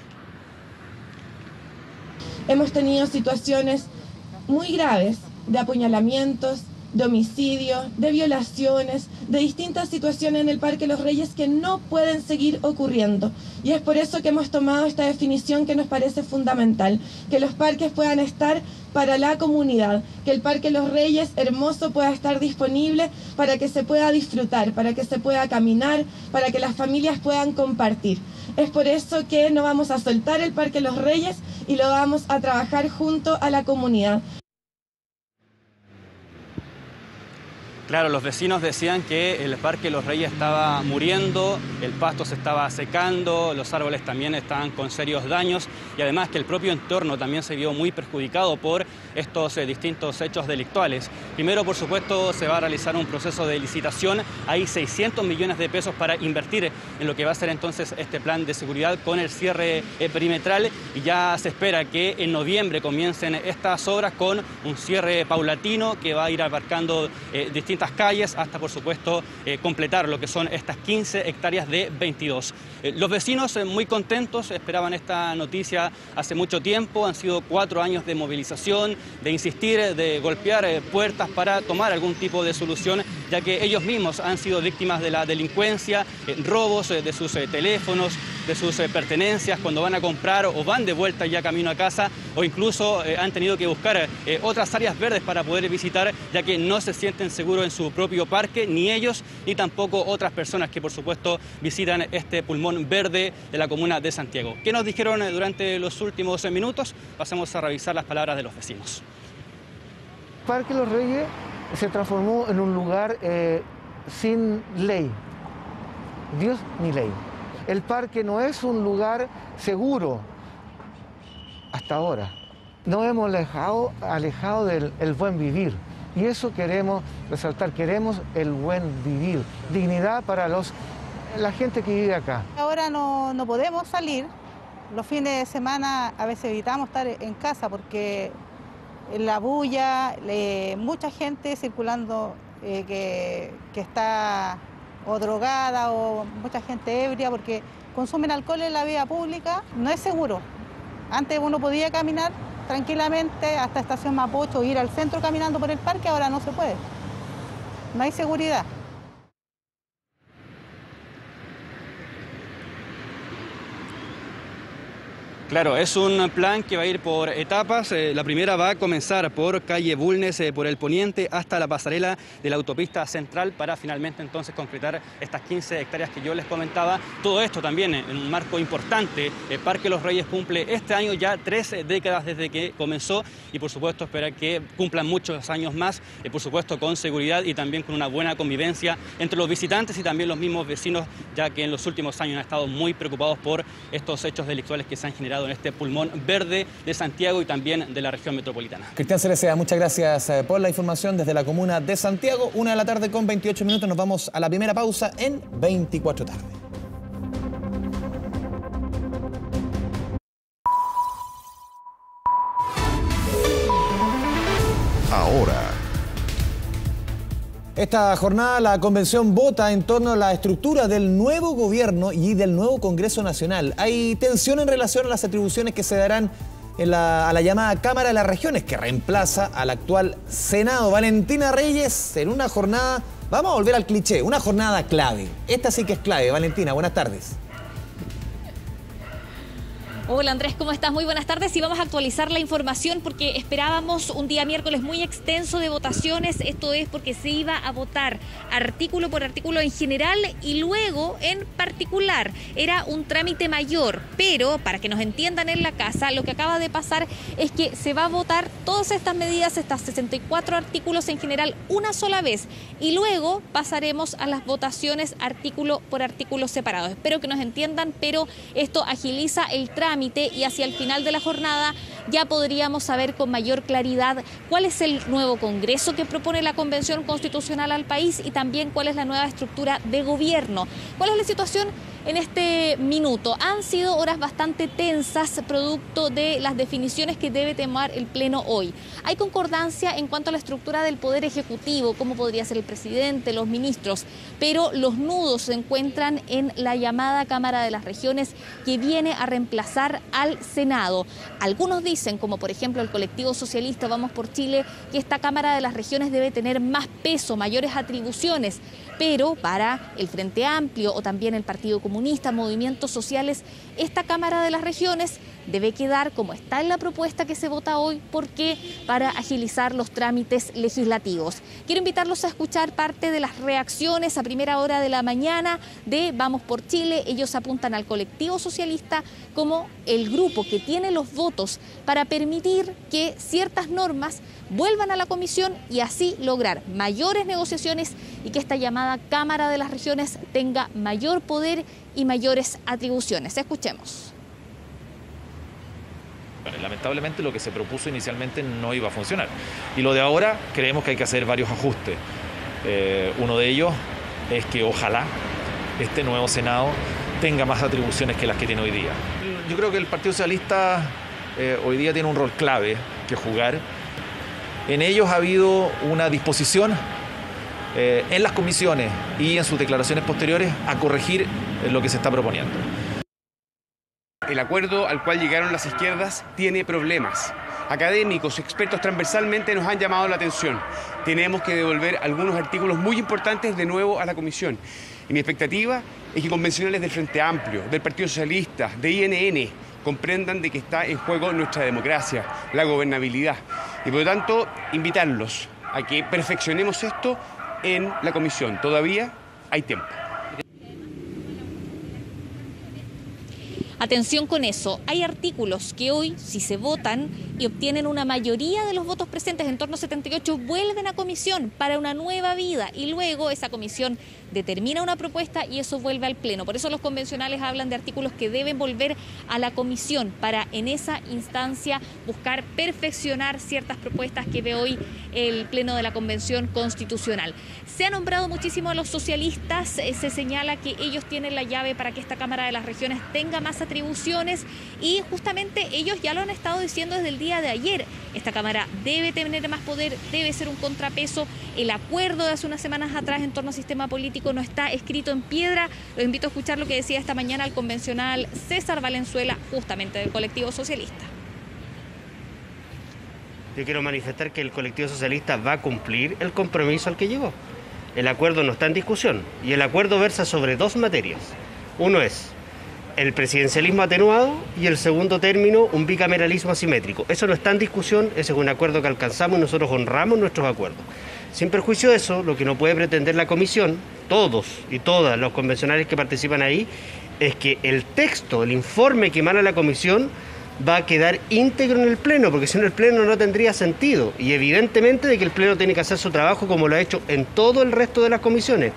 Hemos tenido situaciones muy graves de apuñalamientos, de homicidios, de violaciones, de distintas situaciones en el Parque Los Reyes que no pueden seguir ocurriendo. Y es por eso que hemos tomado esta definición que nos parece fundamental, que los parques puedan estar para la comunidad, que el Parque Los Reyes hermoso pueda estar disponible para que se pueda disfrutar, para que se pueda caminar, para que las familias puedan compartir. Es por eso que no vamos a soltar el Parque Los Reyes y lo vamos a trabajar junto a la comunidad. Claro, los vecinos decían que el Parque Los Reyes estaba muriendo, el pasto se estaba secando, los árboles también estaban con serios daños y además que el propio entorno también se vio muy perjudicado por estos eh, distintos hechos delictuales. Primero, por supuesto, se va a realizar un proceso de licitación. Hay 600 millones de pesos para invertir en lo que va a ser entonces este plan de seguridad con el cierre eh, perimetral y ya se espera que en noviembre comiencen estas obras con un cierre paulatino que va a ir abarcando eh, distintos calles hasta, por supuesto, completar lo que son estas 15 hectáreas de 22. Eh, los vecinos muy contentos esperaban esta noticia hace mucho tiempo, han sido cuatro años de movilización, de insistir, de golpear puertas para tomar algún tipo de solución, ya que ellos mismos han sido víctimas de la delincuencia, robos de sus teléfonos, de sus pertenencias cuando van a comprar o van de vuelta ya camino a casa o incluso han tenido que buscar otras áreas verdes para poder visitar ya que no se sienten seguros su propio parque, ni ellos ni tampoco otras personas que por supuesto visitan este pulmón verde de la comuna de Santiago. ¿Qué nos dijeron eh, durante los últimos minutos? Pasemos a revisar las palabras de los vecinos. Parque Los Reyes se transformó en un lugar eh, sin ley, Dios ni ley. El parque no es un lugar seguro hasta ahora. Nos hemos alejado, alejado del buen vivir. Y eso queremos resaltar, queremos el buen vivir, dignidad para los, la gente que vive acá. Ahora no, podemos salir, los fines de semana a veces evitamos estar en casa porque la bulla, mucha gente circulando eh, que, que, está o drogada o mucha gente ebria porque consumen alcohol en la vía pública, no es seguro. Antes uno podía caminar tranquilamente hasta Estación Mapocho, ir al centro caminando por el parque, ahora no se puede. No hay seguridad. Claro, es un plan que va a ir por etapas. Eh, la primera va a comenzar por calle Bulnes, eh, por el poniente, hasta la pasarela de la autopista central para finalmente entonces concretar estas 15 hectáreas que yo les comentaba. Todo esto también en un marco importante. El Parque Los Reyes cumple este año ya tres décadas desde que comenzó y por supuesto espera que cumplan muchos años más, eh, por supuesto con seguridad y también con una buena convivencia entre los visitantes y también los mismos vecinos, ya que en los últimos años han estado muy preocupados por estos hechos delictuales que se han generado en este pulmón verde de Santiago y también de la región metropolitana. Cristian Cerecea, muchas gracias eh, por la información desde la comuna de Santiago. Una de la tarde con 28 minutos. Nos vamos a la primera pausa en 24 tarde. Esta jornada la convención vota en torno a la estructura del nuevo gobierno y del nuevo Congreso Nacional. Hay tensión en relación a las atribuciones que se darán a la llamada Cámara de las Regiones, que reemplaza al actual Senado. Valentina Reyes, en una jornada, vamos a volver al cliché, una jornada clave. Esta sí que es clave. Valentina, buenas tardes. Hola Andrés, ¿cómo estás? Muy buenas tardes y vamos a actualizar la información porque esperábamos un día miércoles muy extenso de votaciones. Esto es porque se iba a votar artículo por artículo en general y luego en particular. Era un trámite mayor, pero para que nos entiendan en la casa, lo que acaba de pasar es que se va a votar todas estas medidas, estas 64 artículos en general, una sola vez y luego pasaremos a las votaciones artículo por artículo separado. Espero que nos entiendan, pero esto agiliza el trámite y hacia el final de la jornada ya podríamos saber con mayor claridad cuál es el nuevo Congreso que propone la Convención Constitucional al país y también cuál es la nueva estructura de gobierno. ¿Cuál es la situación? En este minuto han sido horas bastante tensas producto de las definiciones que debe tomar el Pleno hoy. Hay concordancia en cuanto a la estructura del Poder Ejecutivo, cómo podría ser el presidente, los ministros, pero los nudos se encuentran en la llamada Cámara de las Regiones que viene a reemplazar al Senado. Algunos dicen, como por ejemplo el colectivo socialista Vamos por Chile, que esta Cámara de las Regiones debe tener más peso, mayores atribuciones, pero para el Frente Amplio o también el Partido Comunista, movimientos sociales, esta Cámara de las Regiones debe quedar como está en la propuesta que se vota hoy, porque para agilizar los trámites legislativos. Quiero invitarlos a escuchar parte de las reacciones a primera hora de la mañana de Vamos por Chile. Ellos apuntan al colectivo socialista como el grupo que tiene los votos para permitir que ciertas normas vuelvan a la comisión y así lograr mayores negociaciones y que esta llamada Cámara de las Regiones tenga mayor poder y mayores atribuciones. Escuchemos. Lamentablemente lo que se propuso inicialmente no iba a funcionar. Y lo de ahora creemos que hay que hacer varios ajustes. Eh, uno de ellos es que ojalá este nuevo Senado tenga más atribuciones que las que tiene hoy día. Yo creo que el Partido Socialista eh, hoy día tiene un rol clave que jugar. En ellos ha habido una disposición eh, en las comisiones y en sus declaraciones posteriores a corregir lo que se está proponiendo. El acuerdo al cual llegaron las izquierdas tiene problemas. Académicos, expertos transversalmente nos han llamado la atención. Tenemos que devolver algunos artículos muy importantes de nuevo a la comisión. Y mi expectativa es que convencionales del Frente Amplio, del Partido Socialista, de INN, comprendan de que está en juego nuestra democracia, la gobernabilidad. Y por lo tanto, invitarlos a que perfeccionemos esto en la comisión. Todavía hay tiempo. Atención con eso, hay artículos que hoy, si se votan y obtienen una mayoría de los votos presentes, en torno a 78, vuelven a comisión para una nueva vida. Y luego esa comisión determina una propuesta y eso vuelve al Pleno. Por eso los convencionales hablan de artículos que deben volver a la comisión para en esa instancia buscar perfeccionar ciertas propuestas que ve hoy el Pleno de la Convención Constitucional. Se ha nombrado muchísimo a los socialistas, eh, se señala que ellos tienen la llave para que esta Cámara de las Regiones tenga más atribuciones y justamente ellos ya lo han estado diciendo desde el día de ayer. Esta Cámara debe tener más poder, debe ser un contrapeso. El acuerdo de hace unas semanas atrás en torno al sistema político no está escrito en piedra. Los invito a escuchar lo que decía esta mañana el convencional César Valenzuela, justamente del colectivo socialista. Yo quiero manifestar que el colectivo socialista va a cumplir el compromiso al que llegó. El acuerdo no está en discusión y el acuerdo versa sobre dos materias. Uno es el presidencialismo atenuado y el segundo término, un bicameralismo asimétrico. Eso no está en discusión, ese es un acuerdo que alcanzamos y nosotros honramos nuestros acuerdos. Sin perjuicio de eso, lo que no puede pretender la comisión, todos y todas los convencionales que participan ahí, es que el texto, el informe que emana la comisión, va a quedar íntegro en el Pleno, porque si no el Pleno no tendría sentido. Y evidentemente de que el Pleno tiene que hacer su trabajo como lo ha hecho en todo el resto de las comisiones.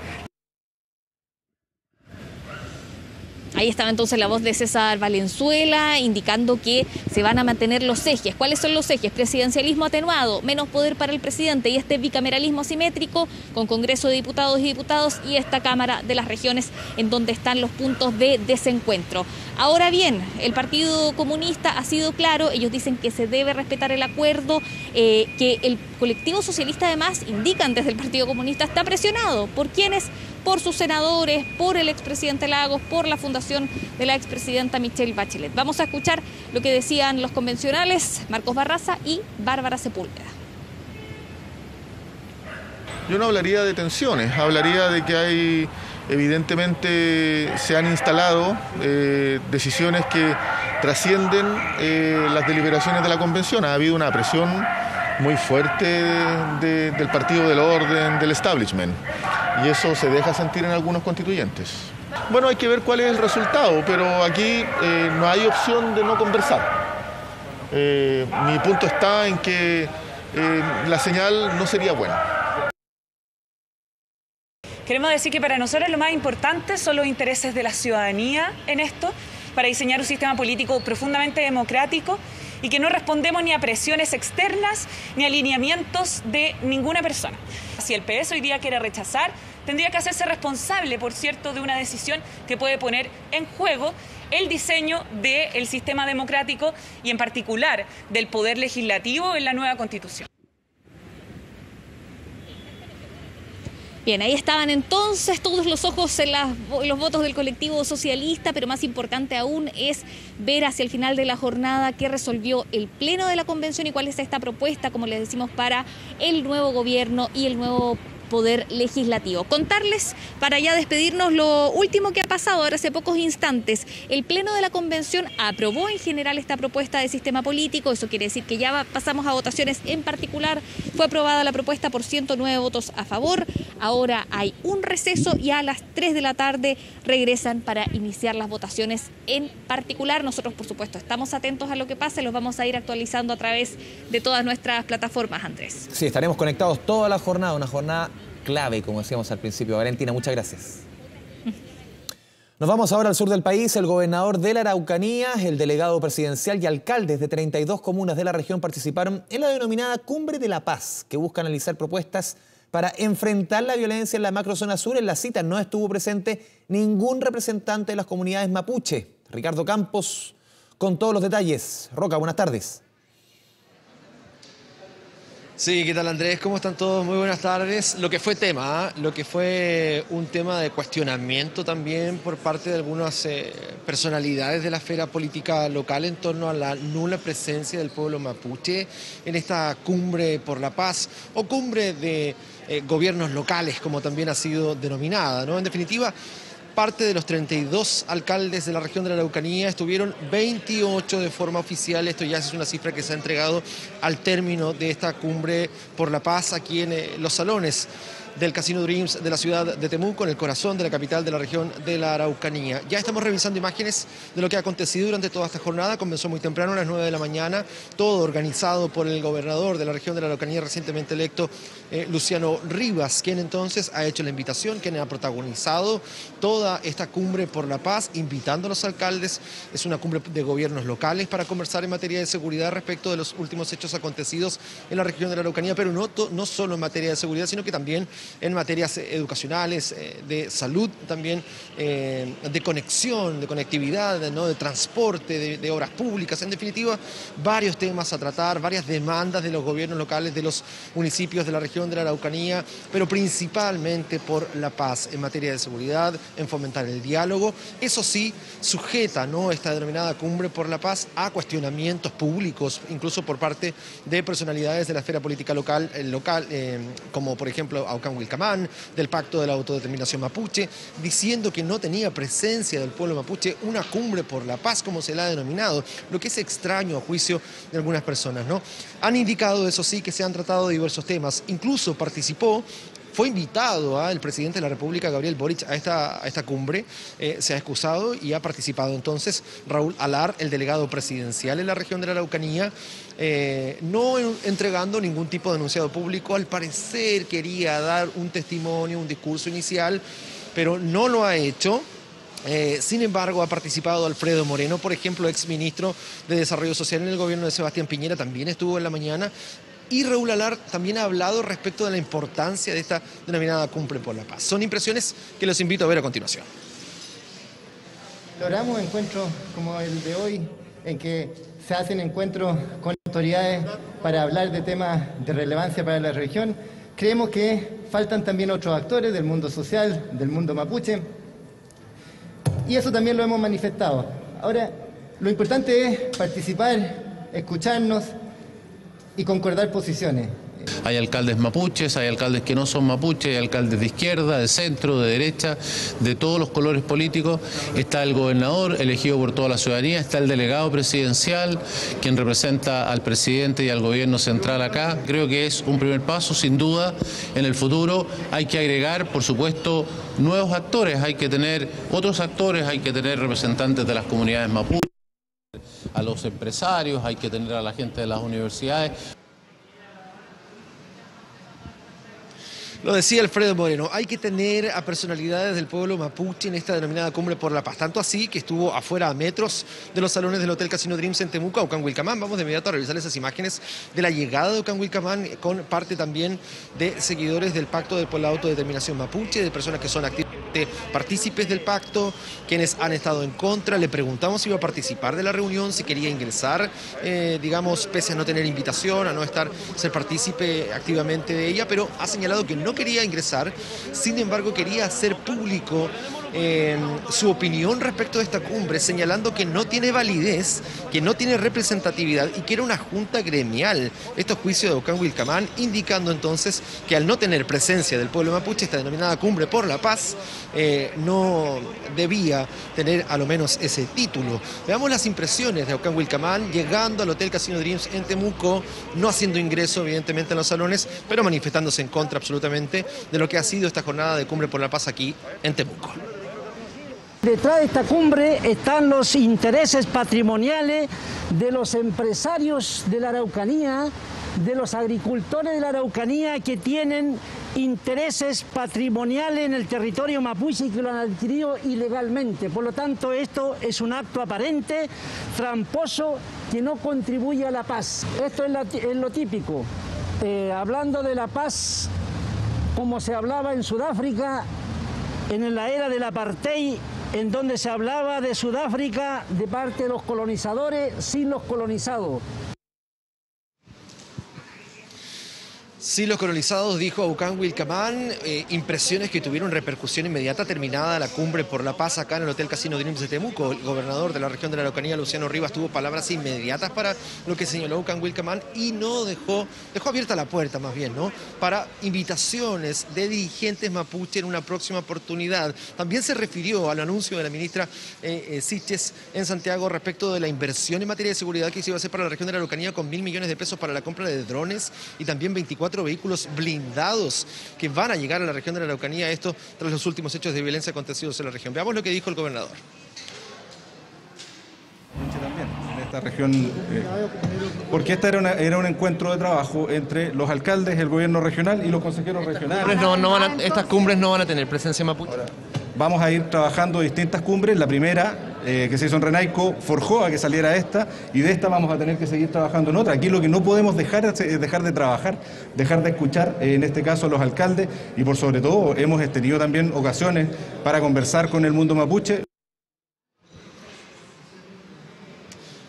Ahí estaba entonces la voz de César Valenzuela indicando que se van a mantener los ejes. ¿Cuáles son los ejes? Presidencialismo atenuado, menos poder para el presidente y este bicameralismo asimétrico con Congreso de Diputados y Diputados y esta Cámara de las Regiones en donde están los puntos de desencuentro. Ahora bien, el Partido Comunista ha sido claro, ellos dicen que se debe respetar el acuerdo, eh, que el colectivo socialista además indican desde el Partido Comunista está presionado por quienes por sus senadores, por el expresidente Lagos, por la fundación de la expresidenta Michelle Bachelet. Vamos a escuchar lo que decían los convencionales Marcos Barraza y Bárbara Sepúlveda. Yo no hablaría de tensiones, hablaría de que hay, evidentemente, se han instalado eh, decisiones que trascienden eh, las deliberaciones de la convención. Ha habido una presión muy fuerte del Partido del Orden, del establishment, y eso se deja sentir en algunos constituyentes. Bueno, hay que ver cuál es el resultado, pero aquí eh, no hay opción de no conversar. mi punto está en que la señal no sería buena. Queremos decir que para nosotros lo más importante son los intereses de la ciudadanía en esto, para diseñar un sistema político profundamente democrático y que no respondemos ni a presiones externas ni a alineamientos de ninguna persona. Si el PS hoy día quiere rechazar, tendría que hacerse responsable, por cierto, de una decisión que puede poner en juego el diseño del sistema democrático y en particular del poder legislativo en la nueva constitución. Bien, ahí estaban entonces todos los ojos en, los votos del colectivo socialista, pero más importante aún es ver hacia el final de la jornada qué resolvió el Pleno de la Convención y cuál es esta propuesta, como les decimos, para el nuevo gobierno y el nuevo Poder Legislativo. Contarles, para ya despedirnos, lo último que ha pasado ahora hace pocos instantes. El Pleno de la Convención aprobó en general esta propuesta de sistema político, eso quiere decir que ya pasamos a votaciones en particular. Fue aprobada la propuesta por 109 votos a favor. Ahora hay un receso y a las 3 de la tarde regresan para iniciar las votaciones en particular. Nosotros, por supuesto, estamos atentos a lo que pase, los vamos a ir actualizando a través de todas nuestras plataformas, Andrés. Sí, estaremos conectados toda la jornada, una jornada clave, como decíamos al principio. Valentina, muchas gracias. Nos vamos ahora al sur del país. El gobernador de la Araucanía, el delegado presidencial y alcaldes de 32 comunas de la región participaron en la denominada Cumbre de la Paz, que busca analizar propuestas para enfrentar la violencia en la macrozona sur. En la cita no estuvo presente ningún representante de las comunidades mapuche. Ricardo Campos con todos los detalles. Roca, buenas tardes. Sí, ¿qué tal Andrés? ¿Cómo están todos? Muy buenas tardes. Lo que fue tema, ¿ah? lo que fue un tema de cuestionamiento también por parte de algunas eh, personalidades de la esfera política local en torno a la nula presencia del pueblo mapuche en esta cumbre por la paz o cumbre de eh, gobiernos locales, como también ha sido denominada. ¿no? En definitiva, parte de los 32 alcaldes de la región de la Araucanía, estuvieron 28 de forma oficial. Esto ya es una cifra que se ha entregado al término de esta cumbre por la paz aquí en eh, los salones del Casino Dreams de la ciudad de Temuco, en el corazón de la capital de la región de la Araucanía. Ya estamos revisando imágenes de lo que ha acontecido durante toda esta jornada. Comenzó muy temprano, a las 9 de la mañana, todo organizado por el gobernador de la región de la Araucanía recientemente electo, eh, Luciano Rivas, quien entonces ha hecho la invitación, quien ha protagonizado toda esta cumbre por la paz, invitando a los alcaldes. Es una cumbre de gobiernos locales para conversar en materia de seguridad respecto de los últimos hechos acontecidos en la región de la Araucanía, pero no, no solo en materia de seguridad, sino que también en materias educacionales, eh, de salud también, eh, de conexión, de conectividad, de transporte, de, obras públicas, en definitiva, varios temas a tratar, varias demandas de los gobiernos locales, de los municipios de la región de la Araucanía, pero principalmente por la paz en materia de seguridad, en fomentar el diálogo. Eso sí, sujeta ¿no? esta denominada cumbre por la paz a cuestionamientos públicos, incluso por parte de personalidades de la esfera política local, local eh, como por ejemplo Wilcamán, del Pacto de la Autodeterminación Mapuche, diciendo que no tenía presencia del pueblo mapuche una cumbre por la paz, como se la ha denominado, lo que es extraño a juicio de algunas personas. ¿no? Han indicado, eso sí, que se han tratado diversos temas. Incluso participó fue invitado al presidente de la República, Gabriel Boric, a esta, esta cumbre, eh, se ha excusado y ha participado entonces Raúl Alar, el delegado presidencial en la región de la Araucanía, eh, no entregando ningún tipo de anunciado público, al parecer quería dar un testimonio, un discurso inicial, pero no lo ha hecho Eh, sin embargo, ha participado Alfredo Moreno, por ejemplo, ex ministro de Desarrollo Social en el gobierno de Sebastián Piñera, también estuvo en la mañana. Y Raúl Alar también ha hablado respecto de la importancia de esta denominada cumbre por la paz. Son impresiones que los invito a ver a continuación. Logramos encuentros como el de hoy, en que se hacen encuentros con autoridades para hablar de temas de relevancia para la región. Creemos que faltan también otros actores del mundo social, del mundo mapuche, y eso también lo hemos manifestado. Ahora, lo importante es participar, escucharnos y concordar posiciones. Hay alcaldes mapuches, hay alcaldes que no son mapuches, hay alcaldes de izquierda, de centro, de derecha, de todos los colores políticos. Está el gobernador elegido por toda la ciudadanía, está el delegado presidencial, quien representa al presidente y al gobierno central acá. Creo que es un primer paso, sin duda. En el futuro hay que agregar, por supuesto, nuevos actores, hay que tener otros actores, hay que tener representantes de las comunidades mapuches a los empresarios, hay que tener a la gente de las universidades. Lo decía Alfredo Moreno, hay que tener a personalidades del pueblo mapuche en esta denominada Cumbre por la Paz. Tanto así que estuvo afuera a metros de los salones del Hotel Casino Dreams en Temuco, Ocán Wilcamán. Vamos de inmediato a revisar esas imágenes de la llegada de Ocán Wilcamán con parte también de seguidores del Pacto de la Autodeterminación Mapuche, de personas que son activamente partícipes del pacto, quienes han estado en contra. Le preguntamos si iba a participar de la reunión, si quería ingresar, eh, digamos, pese a no tener invitación, a no estar, ser partícipe activamente de ella, pero ha señalado que no quería ingresar, sin embargo quería hacer público su opinión respecto de esta cumbre, señalando que no tiene validez, que no tiene representatividad y que era una junta gremial. Estos juicios de Ocán Wilcamán, indicando entonces que al no tener presencia del pueblo mapuche, esta denominada cumbre por la paz, eh, no debía tener a lo menos ese título. Veamos las impresiones de Ocán Wilcamán llegando al Hotel Casino Dreams en Temuco, no haciendo ingreso evidentemente en los salones, pero manifestándose en contra absolutamente de lo que ha sido esta jornada de cumbre por la paz aquí en Temuco. Detrás de esta cumbre están los intereses patrimoniales de los empresarios de la Araucanía, de los agricultores de la Araucanía que tienen intereses patrimoniales en el territorio mapuche y que lo han adquirido ilegalmente. Por lo tanto, esto es un acto aparente, tramposo, que no contribuye a la paz. Esto es, lo típico. Eh, hablando de la paz, como se hablaba en Sudáfrica, en la era del apartheid en donde se hablaba de Sudáfrica de parte de los colonizadores sin los colonizados. Sí, los colonizados, dijo Aucán Wilcamán, eh, impresiones que tuvieron repercusión inmediata terminada la cumbre por la paz acá en el Hotel Casino Dreams de Temuco. El gobernador de la región de la Araucanía, Luciano Rivas, tuvo palabras inmediatas para lo que señaló Aucán Wilcamán y no dejó, dejó abierta la puerta más bien, ¿no? Para invitaciones de dirigentes mapuche en una próxima oportunidad. También se refirió al anuncio de la ministra eh, eh en Santiago respecto de la inversión en materia de seguridad que se iba a hacer para la región de la Araucanía con mil millones de pesos para la compra de drones y también 24 vehículos blindados que van a llegar a la región de la Araucanía, esto tras los últimos hechos de violencia acontecidos en la región. Veamos lo que dijo el gobernador. También en esta región, eh, porque este era, era, un encuentro de trabajo entre los alcaldes, el gobierno regional y los consejeros regionales. No, no van estas cumbres no van a tener presencia mapuche. vamos a ir trabajando distintas cumbres. La primera eh, que se hizo en Renaico forjó a que saliera esta y de esta vamos a tener que seguir trabajando en otra. Aquí lo que no podemos dejar es dejar de trabajar, dejar de escuchar, eh, en este caso a los alcaldes y por sobre todo hemos tenido también ocasiones para conversar con el mundo mapuche.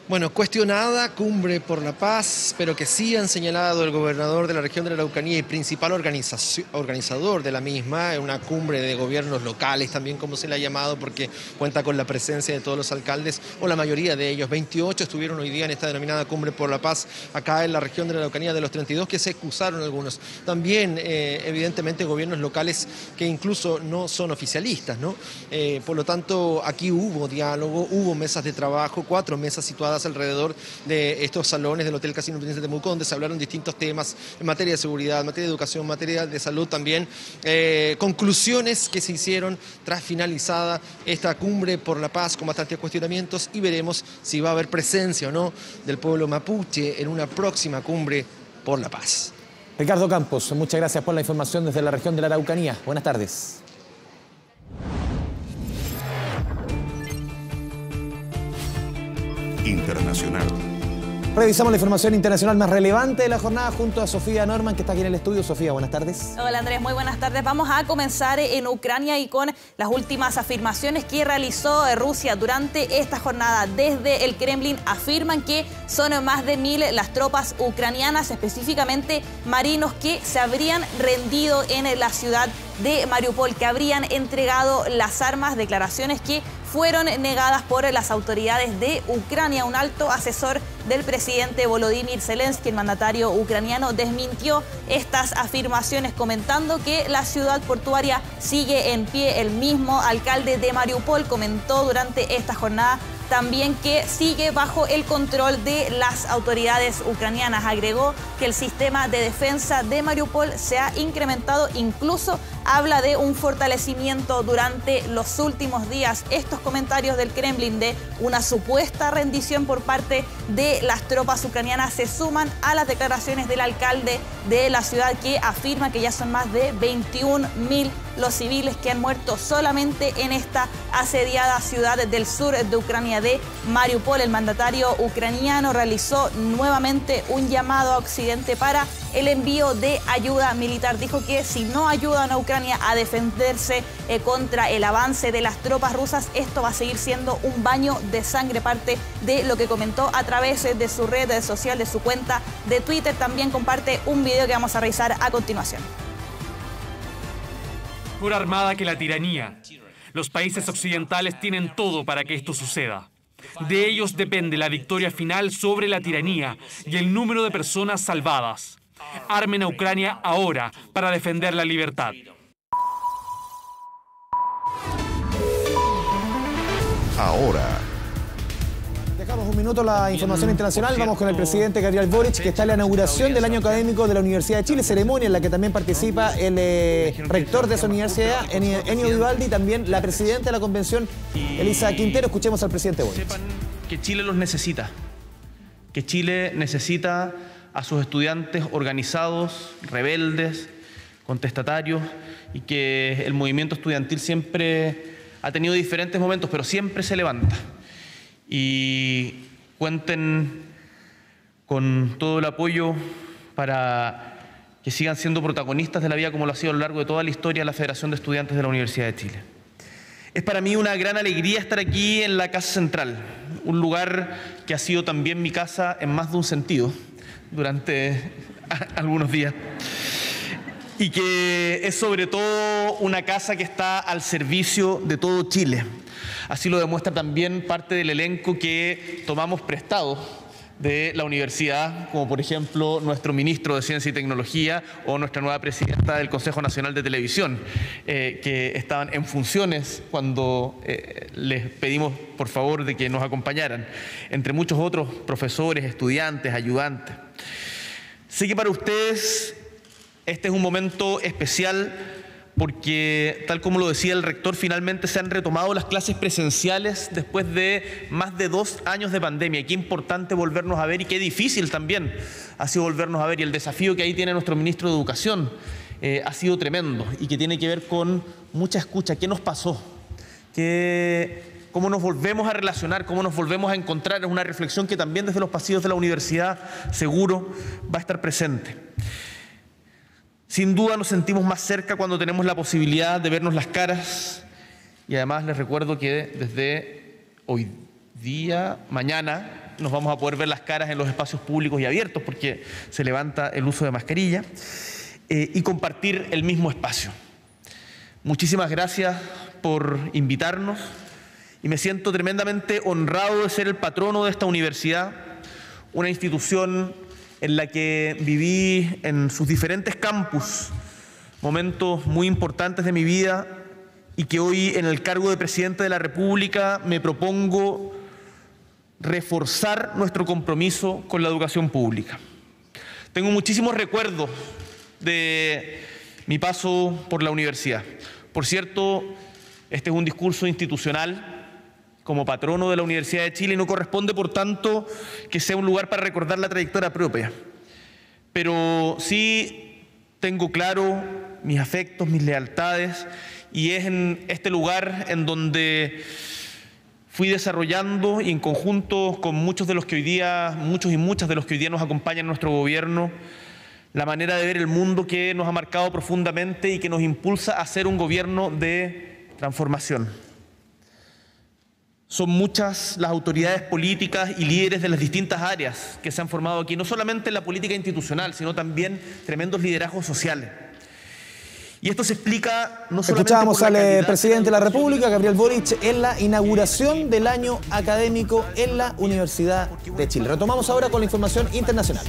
Bueno, cuestionada cumbre por la paz, pero que sí han señalado el gobernador de la región de la Araucanía y principal organizador de la misma, una cumbre de gobiernos locales también como se le ha llamado, porque cuenta con la presencia de todos los alcaldes, o la mayoría de ellos, 28 estuvieron hoy día en esta denominada cumbre por la paz, acá en la región de la Araucanía, de los 32 que se excusaron algunos. También, eh, evidentemente, gobiernos locales que incluso no son oficialistas, ¿no? Eh, por lo tanto, aquí hubo diálogo, hubo mesas de trabajo, cuatro mesas situadas alrededor de estos salones del Hotel Casino Príncipe de Temuco, donde se hablaron distintos temas en materia de seguridad, en materia de educación, en materia de salud también. Eh, conclusiones que se hicieron tras finalizada esta cumbre por la paz con bastantes cuestionamientos y veremos si va a haber presencia o no del pueblo mapuche en una próxima cumbre por la paz. Ricardo Campos, muchas gracias por la información desde la región de la Araucanía. Buenas tardes. Internacional. Revisamos la información internacional más relevante de la jornada junto a Sofía Norman, que está aquí en el estudio. Sofía, buenas tardes. Hola Andrés, muy buenas tardes. Vamos a comenzar en Ucrania y con las últimas afirmaciones que realizó Rusia durante esta jornada. Desde el Kremlin afirman que son más de mil las tropas ucranianas, específicamente marinos, que se habrían rendido en la ciudad de Mariupol, que habrían entregado las armas, declaraciones que fueron negadas por las autoridades de Ucrania. Un alto asesor del presidente Volodymyr Zelensky, el mandatario ucraniano, desmintió estas afirmaciones comentando que la ciudad portuaria sigue en pie. El mismo alcalde de Mariupol comentó durante esta jornada también que sigue bajo el control de las autoridades ucranianas. Agregó que el sistema de defensa de Mariupol se ha incrementado, incluso habla de un fortalecimiento durante los últimos días. Estos comentarios del Kremlin de una supuesta rendición por parte de las tropas ucranianas se suman a las declaraciones del alcalde de la ciudad que afirma que ya son más de 21 mil los civiles que han muerto solamente en esta asediada ciudad del sur de Ucrania de Mariupol. El mandatario ucraniano realizó nuevamente un llamado a Occidente para el envío de ayuda militar. Dijo que si no ayudan a Ucrania a defenderse eh, contra el avance de las tropas rusas, esto va a seguir siendo un baño de sangre, parte de lo que comentó a través de su red social, de su cuenta de Twitter. También comparte un video que vamos a revisar a continuación. Mejor armada que la tiranía. Los países occidentales tienen todo para que esto suceda. De ellos depende la victoria final sobre la tiranía y el número de personas salvadas. Armen a Ucrania ahora para defender la libertad. Ahora, Un minuto la información internacional. Vamos con el presidente Gabriel Boric, que está en la inauguración del año académico de la Universidad de Chile, ceremonia en la que también participa el eh, rector de esa universidad, Eni- Enio Vivaldi, y también la presidenta de la convención, Elisa Quintero. Escuchemos al presidente Boric. que Chile los necesita, que Chile necesita a sus estudiantes organizados, rebeldes, contestatarios, y que el movimiento estudiantil siempre ha tenido diferentes momentos, pero siempre se levanta. Y cuenten con todo el apoyo para que sigan siendo protagonistas de la vida como lo ha sido a lo largo de toda la historia la Federación de Estudiantes de la Universidad de Chile. Es para mí una gran alegría estar aquí en la Casa Central, un lugar que ha sido también mi casa en más de un sentido durante algunos días y que es sobre todo una casa que está al servicio de todo Chile. Así lo demuestra también parte del elenco que tomamos prestado de la universidad, como por ejemplo nuestro ministro de Ciencia y Tecnología o nuestra nueva presidenta del Consejo Nacional de Televisión, eh, que estaban en funciones cuando eh, les pedimos por favor de que nos acompañaran, entre muchos otros profesores, estudiantes, ayudantes. Sé que para ustedes este es un momento especial porque, tal como lo decía el rector, finalmente se han retomado las clases presenciales después de más de dos años de pandemia. Qué importante volvernos a ver y qué difícil también ha sido volvernos a ver. Y el desafío que ahí tiene nuestro ministro de Educación eh, ha sido tremendo y que tiene que ver con mucha escucha. ¿Qué nos pasó? ¿Qué, ¿Cómo nos volvemos a relacionar? ¿Cómo nos volvemos a encontrar? Es una reflexión que también desde los pasillos de la universidad seguro va a estar presente. Sin duda nos sentimos más cerca cuando tenemos la posibilidad de vernos las caras y además les recuerdo que desde hoy día, mañana, nos vamos a poder ver las caras en los espacios públicos y abiertos porque se levanta el uso de mascarilla eh, y compartir el mismo espacio. Muchísimas gracias por invitarnos y me siento tremendamente honrado de ser el patrono de esta universidad, una institución en la que viví en sus diferentes campus momentos muy importantes de mi vida y que hoy en el cargo de presidente de la República me propongo reforzar nuestro compromiso con la educación pública. Tengo muchísimos recuerdos de mi paso por la universidad. Por cierto, este es un discurso institucional como patrono de la Universidad de Chile y no corresponde, por tanto, que sea un lugar para recordar la trayectoria propia. Pero sí tengo claro mis afectos, mis lealtades, y es en este lugar en donde fui desarrollando y en conjunto con muchos de los que hoy día, muchos y muchas de los que hoy día nos acompañan en nuestro gobierno, la manera de ver el mundo que nos ha marcado profundamente y que nos impulsa a ser un gobierno de transformación. Son muchas las autoridades políticas y líderes de las distintas áreas que se han formado aquí, no solamente en la política institucional, sino también tremendos liderazgos sociales. Y esto se explica no solamente Escuchábamos por la al eh, calidad- presidente de la República, Gabriel Boric, en la inauguración del año académico en la Universidad de Chile. Retomamos ahora con la información internacional.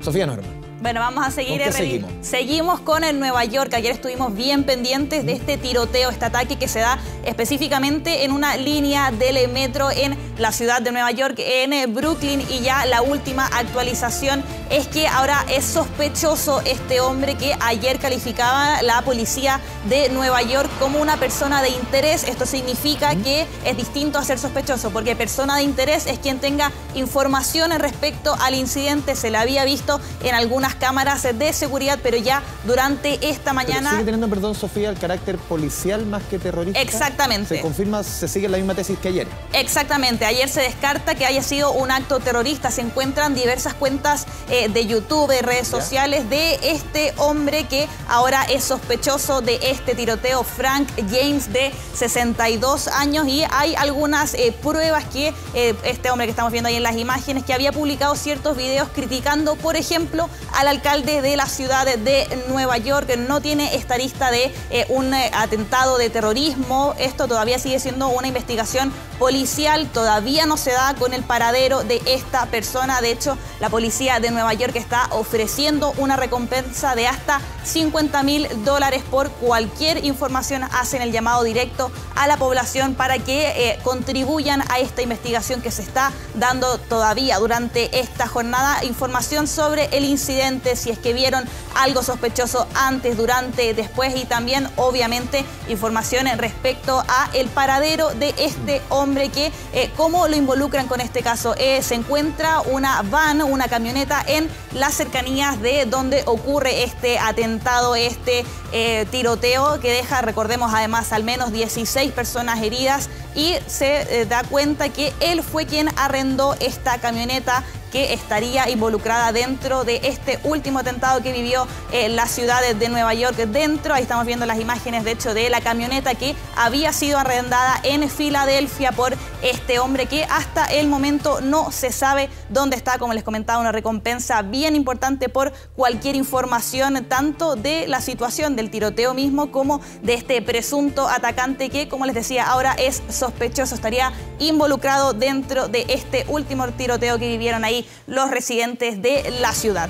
Sofía Norma. Bueno, vamos a seguir. ¿Con qué seguimos? Seguimos con el Nueva York. Ayer estuvimos bien pendientes de este tiroteo, este ataque que se da específicamente en una línea del metro en la ciudad de Nueva York, en Brooklyn. Y ya la última actualización es que ahora es sospechoso este hombre que ayer calificaba la policía de Nueva York como una persona de interés. Esto significa que es distinto a ser sospechoso, porque persona de interés es quien tenga información respecto al incidente. Se le había visto en algunas cámaras de seguridad, pero ya durante esta Pero mañana... sigue teniendo, perdón, Sofía, el carácter policial más que terrorista. Exactamente. Se confirma, se sigue la misma tesis que ayer. Exactamente, ayer se descarta que haya sido un acto terrorista. Se encuentran diversas cuentas eh, de YouTube, de redes sociales de este hombre que ahora es sospechoso de este tiroteo, Frank James, de 62 años. Y hay algunas eh, pruebas que eh, este hombre que estamos viendo ahí en las imágenes, que había publicado ciertos videos criticando, por ejemplo, al alcalde de la ciudad de Nueva York. No tiene esta lista de eh, un eh, atentado de terrorismo. Esto todavía sigue siendo una investigación policial. Todavía no se da con el paradero de esta persona. De hecho, la policía de Nueva York está ofreciendo una recompensa de hasta 50 mil dólares por cualquier información. Hacen el llamado directo a la población para que eh, contribuyan a esta investigación que se está dando todavía durante esta jornada. Información sobre el incidente, si es que vieron algo sospechoso antes, durante, después y también obviamente información respecto a el paradero de este hombre que eh, cómo lo involucran con este caso. Eh, se encuentra una van, una camioneta en las cercanías de donde ocurre este atentado, este eh, tiroteo que deja, recordemos además, al menos 16 personas heridas y se da cuenta que él fue quien arrendó esta camioneta que estaría involucrada dentro de este último atentado que vivió eh, la ciudad de- Nueva York. Dentro, ahí estamos viendo las imágenes, de hecho, de la camioneta que había sido arrendada en Filadelfia por este hombre que hasta el momento no se sabe dónde está. Como les comentaba, una recompensa bien importante por cualquier información, tanto de la situación del tiroteo mismo como de este presunto atacante que, como les decía, ahora es sospechoso, estaría involucrado dentro de este último tiroteo que vivieron ahí los residentes de la ciudad.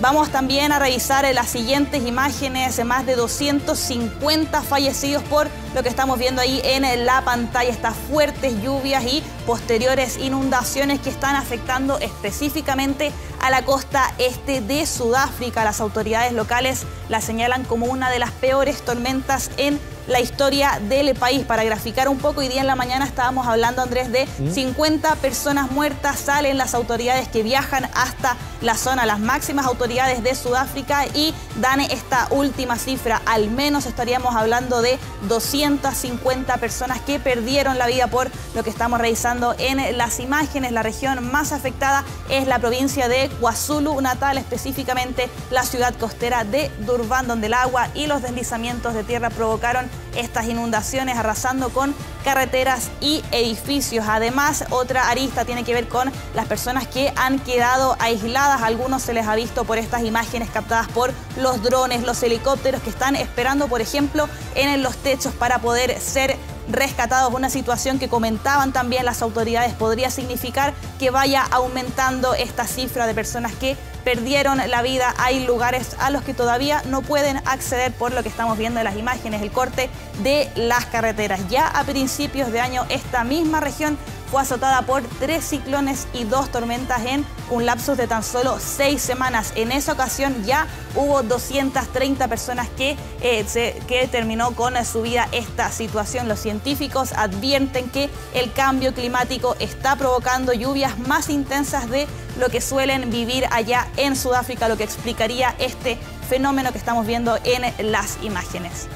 Vamos también a revisar las siguientes imágenes, más de 250 fallecidos por lo que estamos viendo ahí en la pantalla, estas fuertes lluvias y posteriores inundaciones que están afectando específicamente a la costa este de Sudáfrica. Las autoridades locales la señalan como una de las peores tormentas en la historia del país. Para graficar un poco, hoy día en la mañana estábamos hablando, Andrés, de 50 personas muertas. Salen las autoridades que viajan hasta la zona, las máximas autoridades de Sudáfrica y dan esta última cifra. Al menos estaríamos hablando de 250 personas que perdieron la vida por lo que estamos revisando en las imágenes. La región más afectada es la provincia de KwaZulu Natal, específicamente la ciudad costera de Durban, donde el agua y los deslizamientos de tierra provocaron estas inundaciones, arrasando con carreteras y edificios. Además, otra arista tiene que ver con las personas que han quedado aisladas. Algunos se les ha visto por estas imágenes captadas por los drones, los helicópteros que están esperando, por ejemplo, en los techos para poder ser rescatados. Una situación que comentaban también las autoridades podría significar que vaya aumentando esta cifra de personas que perdieron la vida. Hay lugares a los que todavía no pueden acceder por lo que estamos viendo en las imágenes, el corte de las carreteras. Ya a principios de año esta misma región fue azotada por tres ciclones y dos tormentas en un lapsus de tan solo seis semanas. En esa ocasión ya hubo 230 personas que, eh, se- que terminó con su vida esta situación. Los científicos advierten que el cambio climático está provocando lluvias más intensas de lo que suelen vivir allá en Sudáfrica, lo que explicaría este fenómeno que estamos viendo en las imágenes.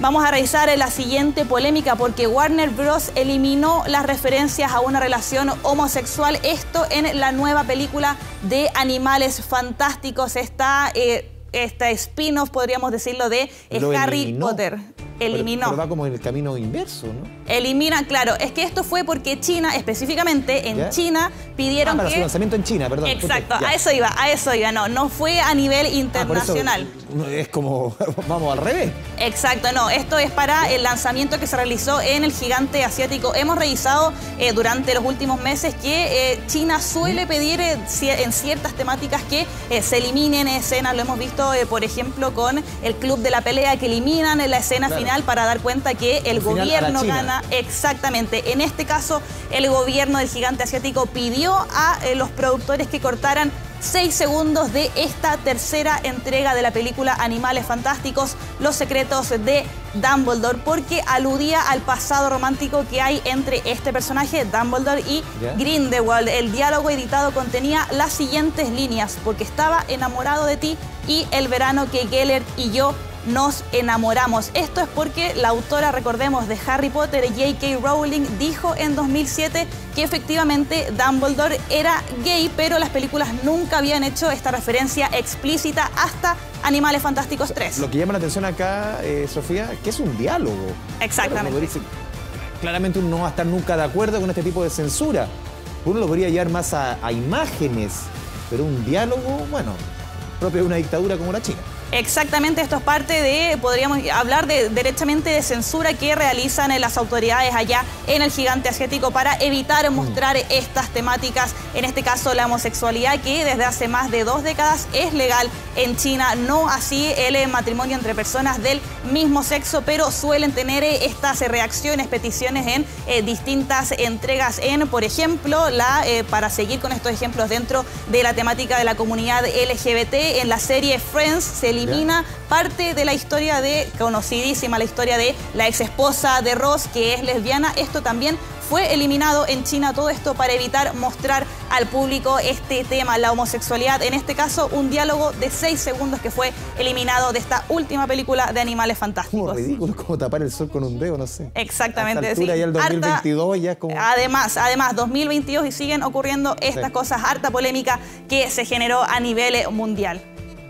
Vamos a revisar la siguiente polémica porque Warner Bros. eliminó las referencias a una relación homosexual. Esto en la nueva película de Animales Fantásticos. Está eh, este spin-off, podríamos decirlo, de Harry eliminó. Potter. Eliminó. Pero, pero va como en el camino inverso, ¿no? Elimina, claro, es que esto fue porque China, específicamente en ¿Ya? China, pidieron Ah, para que... su lanzamiento en China, perdón. Exacto, a eso iba, a eso iba, no, no fue a nivel Ah, por eso internacional. es como, vamos al revés. Exacto, no, esto es para el lanzamiento que se realizó en el gigante asiático. Hemos revisado eh, durante los últimos meses que eh, China suele pedir eh, en ciertas temáticas que se eliminen escenas. Lo hemos visto, por ejemplo, con el Club de la Pelea, que eliminan en la escena Claro. final para dar cuenta que el final, gobierno gana Exactamente. En este caso, el gobierno del gigante asiático pidió a eh, los productores que cortaran seis segundos de esta tercera entrega de la película Animales Fantásticos, Los Secretos de Dumbledore, porque aludía al pasado romántico que hay entre este personaje, Dumbledore, y. Grindelwald. El diálogo editado contenía las siguientes líneas, porque estaba enamorado de ti y el verano que Gellert y yo nos enamoramos. Esto es porque la autora, recordemos, de Harry Potter, J.K. Rowling, dijo en 2007 que efectivamente Dumbledore era gay, pero las películas nunca habían hecho esta referencia explícita hasta Animales Fantásticos 3. Lo que llama la atención acá, eh, Sofía, que es un diálogo. Exactamente. Claro, claramente uno no va a estar nunca de acuerdo con este tipo de censura. Uno lo podría llevar más a, a imágenes, pero un diálogo, bueno, propio de una dictadura como la China. Exactamente, esto es parte de, podríamos hablar de derechamente de censura que realizan eh, las autoridades allá en el gigante asiático para evitar mostrar estas temáticas, en este caso la homosexualidad que desde hace más de dos décadas es legal en China, no así el eh, matrimonio entre personas del mismo sexo, pero suelen tener eh, estas reacciones, peticiones en eh, distintas entregas en, por ejemplo, la eh, para seguir con estos ejemplos dentro de la temática de la comunidad LGBT, en la serie Friends se elimina parte de la historia de, conocidísima la historia de la ex esposa de Ross, que es lesbiana. Esto también fue eliminado en China, todo esto para evitar mostrar al público este tema, la homosexualidad. En este caso, un diálogo de seis segundos que fue eliminado de esta última película de Animales Como Fantásticos. ridículo, como tapar el sol con un dedo, no sé. Exactamente. A sí. ya el Harta- 2022 ya es como... Además, además, 2022 y siguen ocurriendo estas Sí. cosas, harta polémica que se generó a nivel mundial.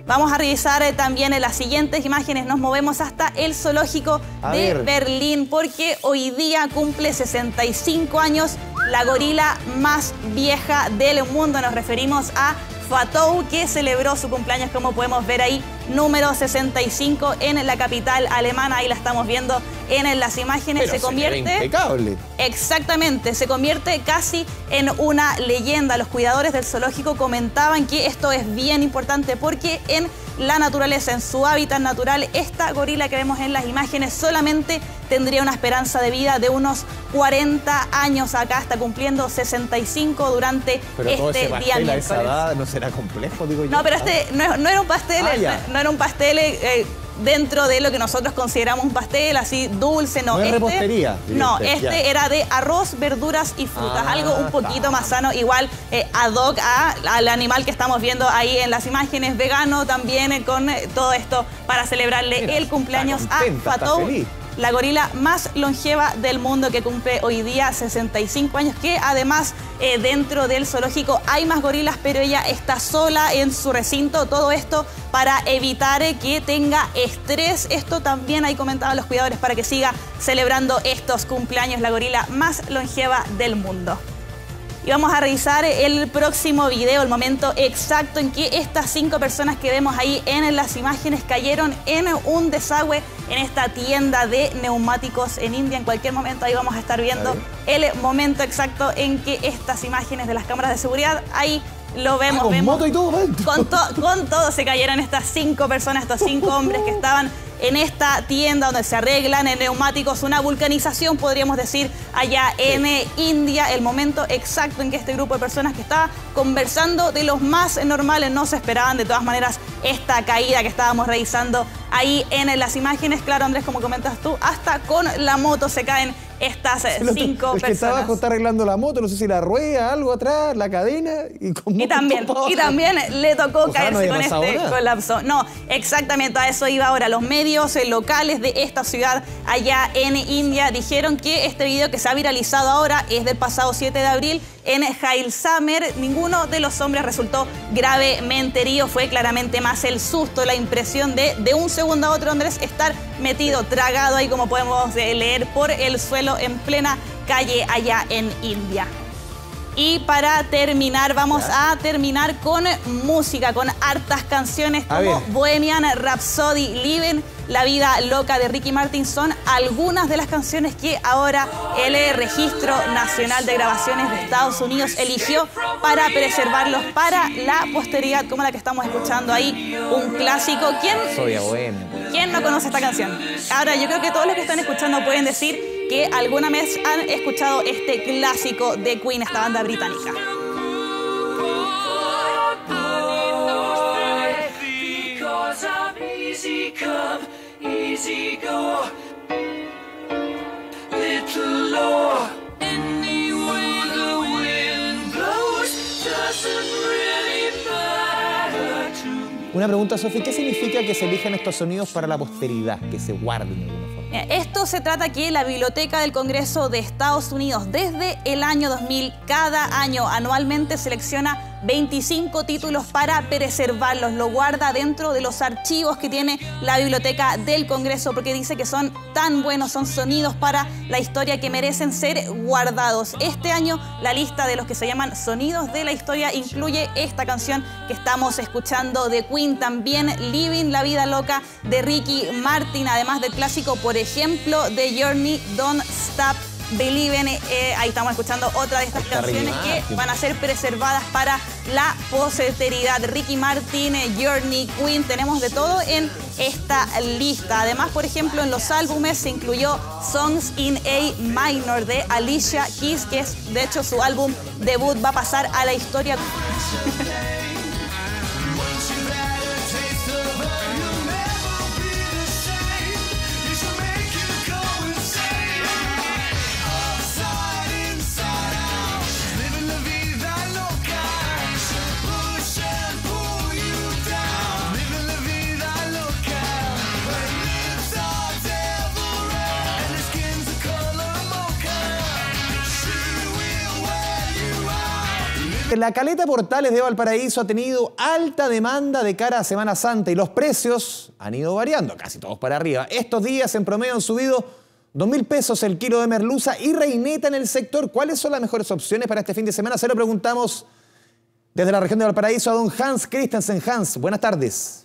Vamos a revisar eh, también en las siguientes imágenes. Nos movemos hasta el zoológico A de ver. Berlín porque hoy día cumple 65 años la gorila más vieja del mundo. Nos referimos a Fatou que celebró su cumpleaños como podemos ver ahí, número 65 en la capital alemana. Ahí la estamos viendo en las imágenes. Pero se convierte... impecable. Exactamente, se convierte casi en una leyenda. Los cuidadores del zoológico comentaban que esto es bien importante porque en la naturaleza, en su hábitat natural, esta gorila que vemos en las imágenes solamente tendría una esperanza de vida de unos 40 años. Acá está cumpliendo 65 durante Pero todo ese este día a esa miércoles. edad no será complejo, digo yo. No, pero este no, no era un pastel, Ah, no era un pastel eh, dentro de lo que nosotros consideramos un pastel así dulce, no. No es este, repostería, No, usted, este ya. era de arroz, verduras y frutas, Ah, algo un poquito está. más sano, igual eh, ad hoc a- al animal que estamos viendo ahí en las imágenes, vegano también eh, con todo esto para celebrarle Mira, el cumpleaños está a Fatou. La gorila más longeva del mundo que cumple hoy día 65 años, que además eh, dentro del zoológico hay más gorilas, pero ella está sola en su recinto. Todo esto para evitar eh, que tenga estrés. Esto también hay comentado los cuidadores para que siga celebrando estos cumpleaños, la gorila más longeva del mundo. Y vamos a revisar el próximo video, el momento exacto en que estas cinco personas que vemos ahí en las imágenes cayeron en un desagüe en esta tienda de neumáticos en India. En cualquier momento ahí vamos a estar viendo el momento exacto en que estas imágenes de las cámaras de seguridad, ahí lo vemos. Ah, con vemos moto y todo adentro. con, to- con todo se cayeron estas cinco personas, estos cinco hombres que estaban en esta tienda donde se arreglan en neumáticos, una vulcanización podríamos decir allá en eh, India, el momento exacto en que este grupo de personas que estaba conversando de los más normales no se esperaban de todas maneras esta caída que estábamos revisando ahí en las imágenes, claro Andrés como comentas tú, hasta con la moto se caen estas eh, El otro- cinco el que está personas. abajo está arreglando la moto, no sé si la rueda, algo atrás, la cadena. Y, con Y también, y también le tocó Ojalá caerse con este nada. colapso. No, exactamente a eso iba ahora. Los medios eh, locales de esta ciudad allá en India dijeron que este video que se ha viralizado ahora es del pasado 7 de abril en Jailsamer. Ninguno de los hombres resultó gravemente herido. Fue claramente más el susto, la impresión de de un segundo a otro, Andrés, estar metido, tragado ahí, como podemos eh, leer, por el suelo en plena calle allá en India. Y para terminar, vamos a terminar con música, con hartas canciones A como. Bohemian Rhapsody, Living, La vida loca de Ricky Martin son algunas de las canciones que ahora el Registro Nacional de Grabaciones de Estados Unidos eligió para preservarlos para la posteridad, como la que estamos escuchando ahí, un clásico. ¿Quién Soy. ¿Quién no conoce esta canción? Ahora, yo creo que todos los que están escuchando pueden decir que alguna vez han escuchado este clásico de Queen, esta banda británica. Una pregunta, Sofi, ¿qué significa que se elijan estos sonidos para la posteridad, que se guarden de alguna forma? Esto se trata que la Biblioteca del Congreso de Estados Unidos desde el año 2000 cada año anualmente selecciona 25 títulos para preservarlos. Lo guarda dentro de los archivos que tiene la Biblioteca del Congreso porque dice que son tan buenos, son sonidos para la historia que merecen ser guardados. Este año la lista de los que se llaman sonidos de la historia incluye esta canción que estamos escuchando de Queen, también Living la vida loca de Ricky Martin, además del clásico, por ejemplo, de Journey Don't Stop Believing. Eh, ahí estamos escuchando otra de estas Está canciones que van a ser preservadas para la posteridad. Ricky Martin, Journey, Queen, tenemos de todo en esta lista. Además, por ejemplo, en los álbumes se incluyó Songs in A Minor de Alicia Keys, que es de hecho su álbum debut, va a pasar a la historia. La caleta Portales de Valparaíso ha tenido alta demanda de cara a Semana Santa y los precios han ido variando, casi todos para arriba. Estos días en promedio han subido 2 mil pesos el kilo de merluza y reineta en el sector. ¿Cuáles son las mejores opciones para este fin de semana? Se lo preguntamos desde la región de Valparaíso a don Hans Christensen. Hans, buenas tardes.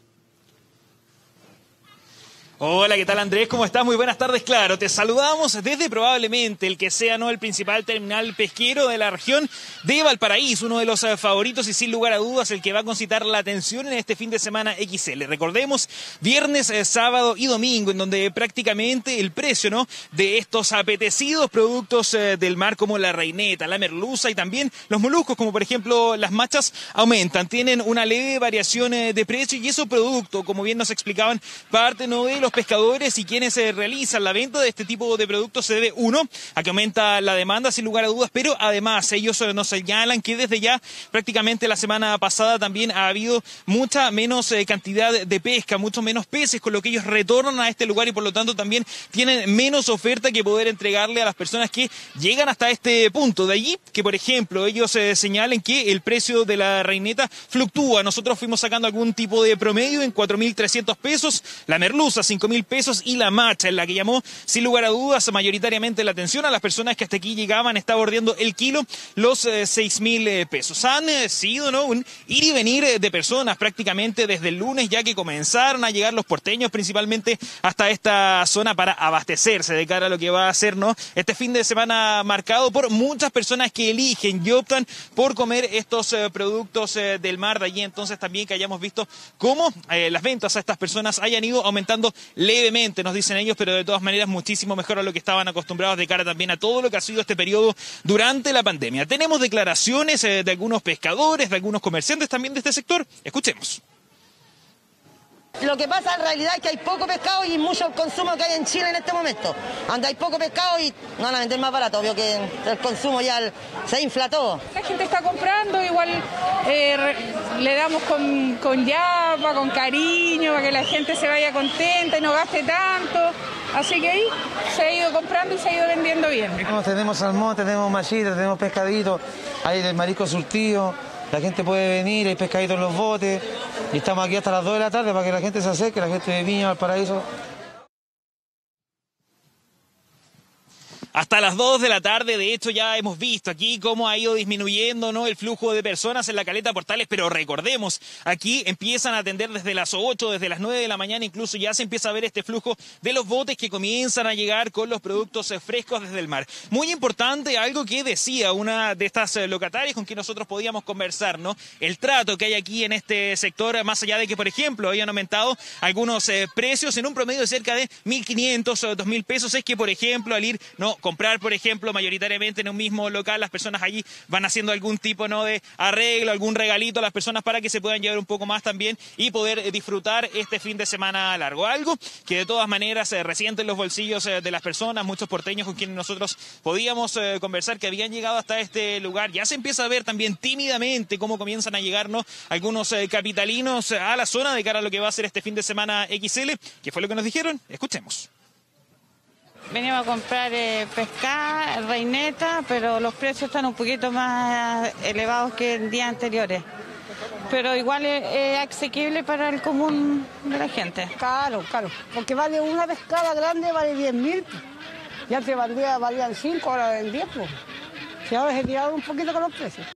Hola, ¿qué tal Andrés? ¿Cómo estás? Muy buenas tardes. Claro, te saludamos desde probablemente el que sea no el principal terminal pesquero de la región de Valparaíso, uno de los eh, favoritos y sin lugar a dudas el que va a concitar la atención en este fin de semana XL. Recordemos, viernes, eh, sábado y domingo, en donde prácticamente el precio ¿no? de estos apetecidos productos eh, del mar como la reineta, la merluza y también los moluscos, como por ejemplo las machas, aumentan. Tienen una leve variación de precio y eso producto, como bien nos explicaban, parte no de los pescadores y quienes eh, realizan la venta de este tipo de productos se debe, uno, a que aumenta la demanda sin lugar a dudas, pero además ellos eh, nos señalan que desde ya prácticamente la semana pasada también ha habido mucha menos eh, cantidad de pesca, mucho menos peces, con lo que ellos retornan a este lugar y por lo tanto también tienen menos oferta que poder entregarle a las personas que llegan hasta este punto. De allí que, por ejemplo, ellos señalen que el precio de la reineta fluctúa. Nosotros fuimos sacando algún tipo de promedio en 4.300 pesos, la merluza 5.000 pesos y la macha, en la que llamó sin lugar a dudas mayoritariamente la atención a las personas que hasta aquí llegaban, está bordeando el kilo los eh, 6.000 eh, pesos. Han eh, sido ¿no? un ir y venir eh, de personas prácticamente desde el lunes, ya que comenzaron a llegar los porteños principalmente hasta esta zona para abastecerse de cara a lo que va a ser ¿no? este fin de semana marcado por muchas personas que eligen y optan por comer estos productos del mar. De allí entonces también que hayamos visto cómo las ventas a estas personas hayan ido aumentando levemente, nos dicen ellos, pero de todas maneras muchísimo mejor a lo que estaban acostumbrados de cara también a todo lo que ha sido este periodo durante la pandemia. Tenemos declaraciones eh, de algunos pescadores, de algunos comerciantes también de este sector. Escuchemos. Lo que pasa en realidad es que hay poco pescado y mucho consumo que hay en Chile en este momento. Donde hay poco pescado y no van a vender más barato, obvio que el consumo ya se infla todo. La gente está comprando, igual eh, re- le damos con, con llama, con cariño, para que la gente se vaya contenta y no gaste tanto. Así que ahí se ha ido comprando y se ha ido vendiendo bien. Tenemos salmón, tenemos machita, tenemos pescadito, hay el marisco surtido, la gente puede venir, hay pescadito en los botes y estamos aquí hasta las 2 de la tarde para que la gente se acerque, la gente de Viña, Valparaíso. Hasta las 2 de la tarde, de hecho, ya hemos visto aquí cómo ha ido disminuyendo ¿no? el flujo de personas en la caleta Portales, pero recordemos, aquí empiezan a atender desde las 8, desde las 9 de la mañana, incluso ya se empieza a ver este flujo de los botes que comienzan a llegar con los productos eh, frescos desde el mar. Muy importante, algo que decía una de estas eh, locatarias con quien nosotros podíamos conversar, ¿no? El trato que hay aquí en este sector, más allá de que, por ejemplo, hayan aumentado algunos eh, precios en un promedio de cerca de 1.500 o 2.000 pesos, es que, por ejemplo, al ir, no comprar, por ejemplo, mayoritariamente en un mismo local, las personas allí van haciendo algún tipo ¿no? de arreglo, algún regalito a las personas para que se puedan llevar un poco más también y poder eh, disfrutar este fin de semana largo. Algo que de todas maneras se resiente en los bolsillos eh, de las personas, muchos porteños con quienes nosotros podíamos eh, conversar que habían llegado hasta este lugar. Ya se empieza a ver también tímidamente cómo comienzan a llegar ¿no? algunos eh, capitalinos a la zona de cara a lo que va a ser este fin de semana XL. ¿Qué fue lo que nos dijeron? Escuchemos. Venimos a comprar eh, pescado, reineta, pero los precios están un poquito más elevados que en días anteriores. Pero igual es, es asequible para el común de la gente. Caro, caro. Porque vale una pescada grande, vale 10 mil. Ya te valía, valían 5, ahora valen 10. Pues. Ahora se tiraron un poquito con los precios.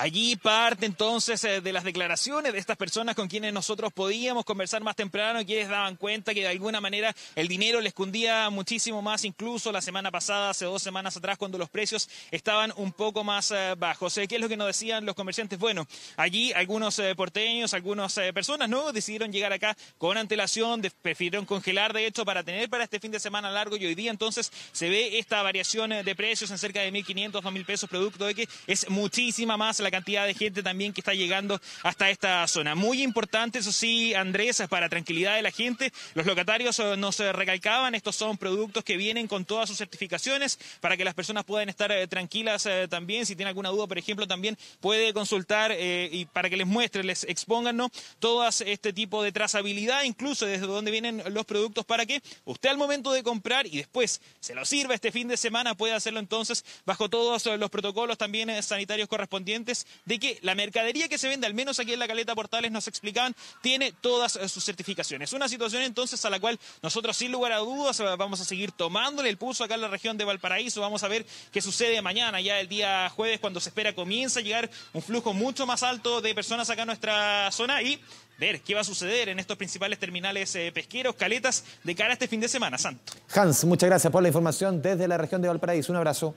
Allí parte entonces eh, de las declaraciones de estas personas con quienes nosotros podíamos conversar más temprano, quienes daban cuenta que de alguna manera el dinero les cundía muchísimo más, incluso la semana pasada, hace dos semanas atrás, cuando los precios estaban un poco más eh, bajos. Eh, ¿Qué es lo que nos decían los comerciantes? Bueno, allí algunos porteños, algunas personas no decidieron llegar acá con antelación, prefirieron congelar de hecho para tener para este fin de semana largo y hoy día entonces se ve esta variación de precios en cerca de 1.500, 2.000 pesos, producto de que es muchísima más la cantidad de gente también que está llegando hasta esta zona. Muy importante, eso sí, Andrés, para tranquilidad de la gente, los locatarios eh, nos eh, recalcaban, estos son productos que vienen con todas sus certificaciones para que las personas puedan estar eh, tranquilas también. Si tiene alguna duda, por ejemplo, también puede consultar y para que les muestre, les expongan ¿no? todas este tipo de trazabilidad, incluso desde dónde vienen los productos, para que usted al momento de comprar y después se lo sirva este fin de semana, pueda hacerlo entonces bajo todos los protocolos también sanitarios correspondientes de que la mercadería que se vende, al menos aquí en la Caleta Portales, nos explicaban, tiene todas eh, sus certificaciones. Una situación entonces a la cual nosotros sin lugar a dudas eh, vamos a seguir tomándole el pulso acá en la región de Valparaíso. Vamos a ver qué sucede mañana, ya el día jueves, cuando se espera comienza a llegar un flujo mucho más alto de personas acá a nuestra zona y ver qué va a suceder en estos principales terminales eh, pesqueros, caletas, de cara a este fin de semana, Santo. Hans, muchas gracias por la información desde la región de Valparaíso. Un abrazo.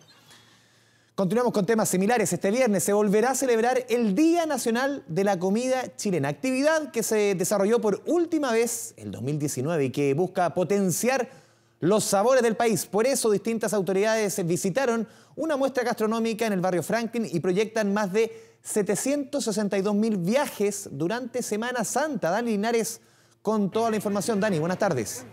Continuamos con temas similares. Este viernes se volverá a celebrar el Día Nacional de la Comida Chilena, actividad que se desarrolló por última vez en 2019 y que busca potenciar los sabores del país. Por eso distintas autoridades visitaron una muestra gastronómica en el barrio Franklin y proyectan más de 762 mil viajes durante Semana Santa. Dani Linares con toda la información. Dani, buenas tardes.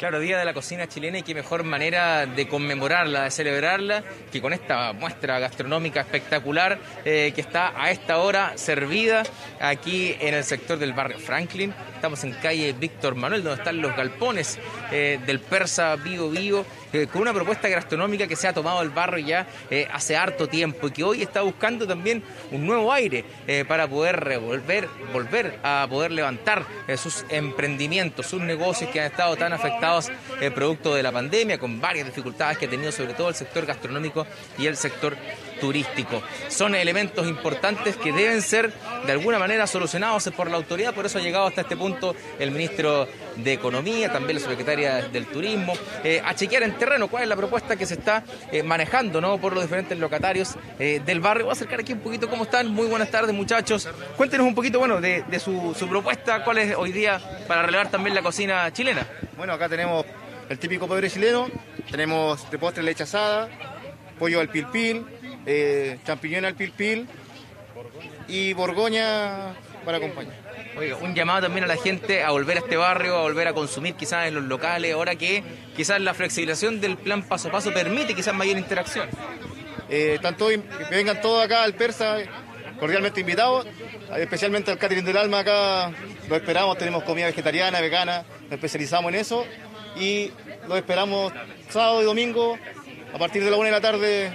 Claro, Día de la Cocina Chilena y qué mejor manera de conmemorarla, de celebrarla, que con esta muestra gastronómica espectacular eh, que está a esta hora servida aquí en el sector del barrio Franklin. Estamos en calle Víctor Manuel, donde están los galpones eh, del Persa Vivo Vivo, eh, con una propuesta gastronómica que se ha tomado el barrio ya eh, hace harto tiempo y que hoy está buscando también un nuevo aire para poder revolver, volver a poder levantar sus emprendimientos, sus negocios que han estado tan afectados producto de la pandemia, con varias dificultades que ha tenido sobre todo el sector gastronómico y el sector turístico. Son elementos importantes que deben ser de alguna manera solucionados por la autoridad, por eso ha llegado hasta este punto el ministro de Economía, también la secretaria del Turismo, eh, a chequear en terreno cuál es la propuesta que se está eh, manejando ¿no? por los diferentes locatarios eh, del barrio. Voy a acercar aquí un poquito cómo están. Muy buenas tardes muchachos. Cuéntenos un poquito bueno, de, su, propuesta, cuál es hoy día para relevar también la cocina chilena. Bueno, acá tenemos el típico pobre chileno, tenemos de postre leche asada, pollo al pil pil, eh, champiñón al pil pil, y Borgoña para acompañar. Un llamado también a la gente a volver a este barrio, a volver a consumir quizás en los locales, ahora que quizás la flexibilización del plan paso a paso permite quizás mayor interacción. Eh, que vengan todos acá al Persa, cordialmente invitados, especialmente al Catering del Alma acá, lo esperamos, tenemos comida vegetariana, vegana, nos especializamos en eso y lo esperamos sábado y domingo a partir de la una de la tarde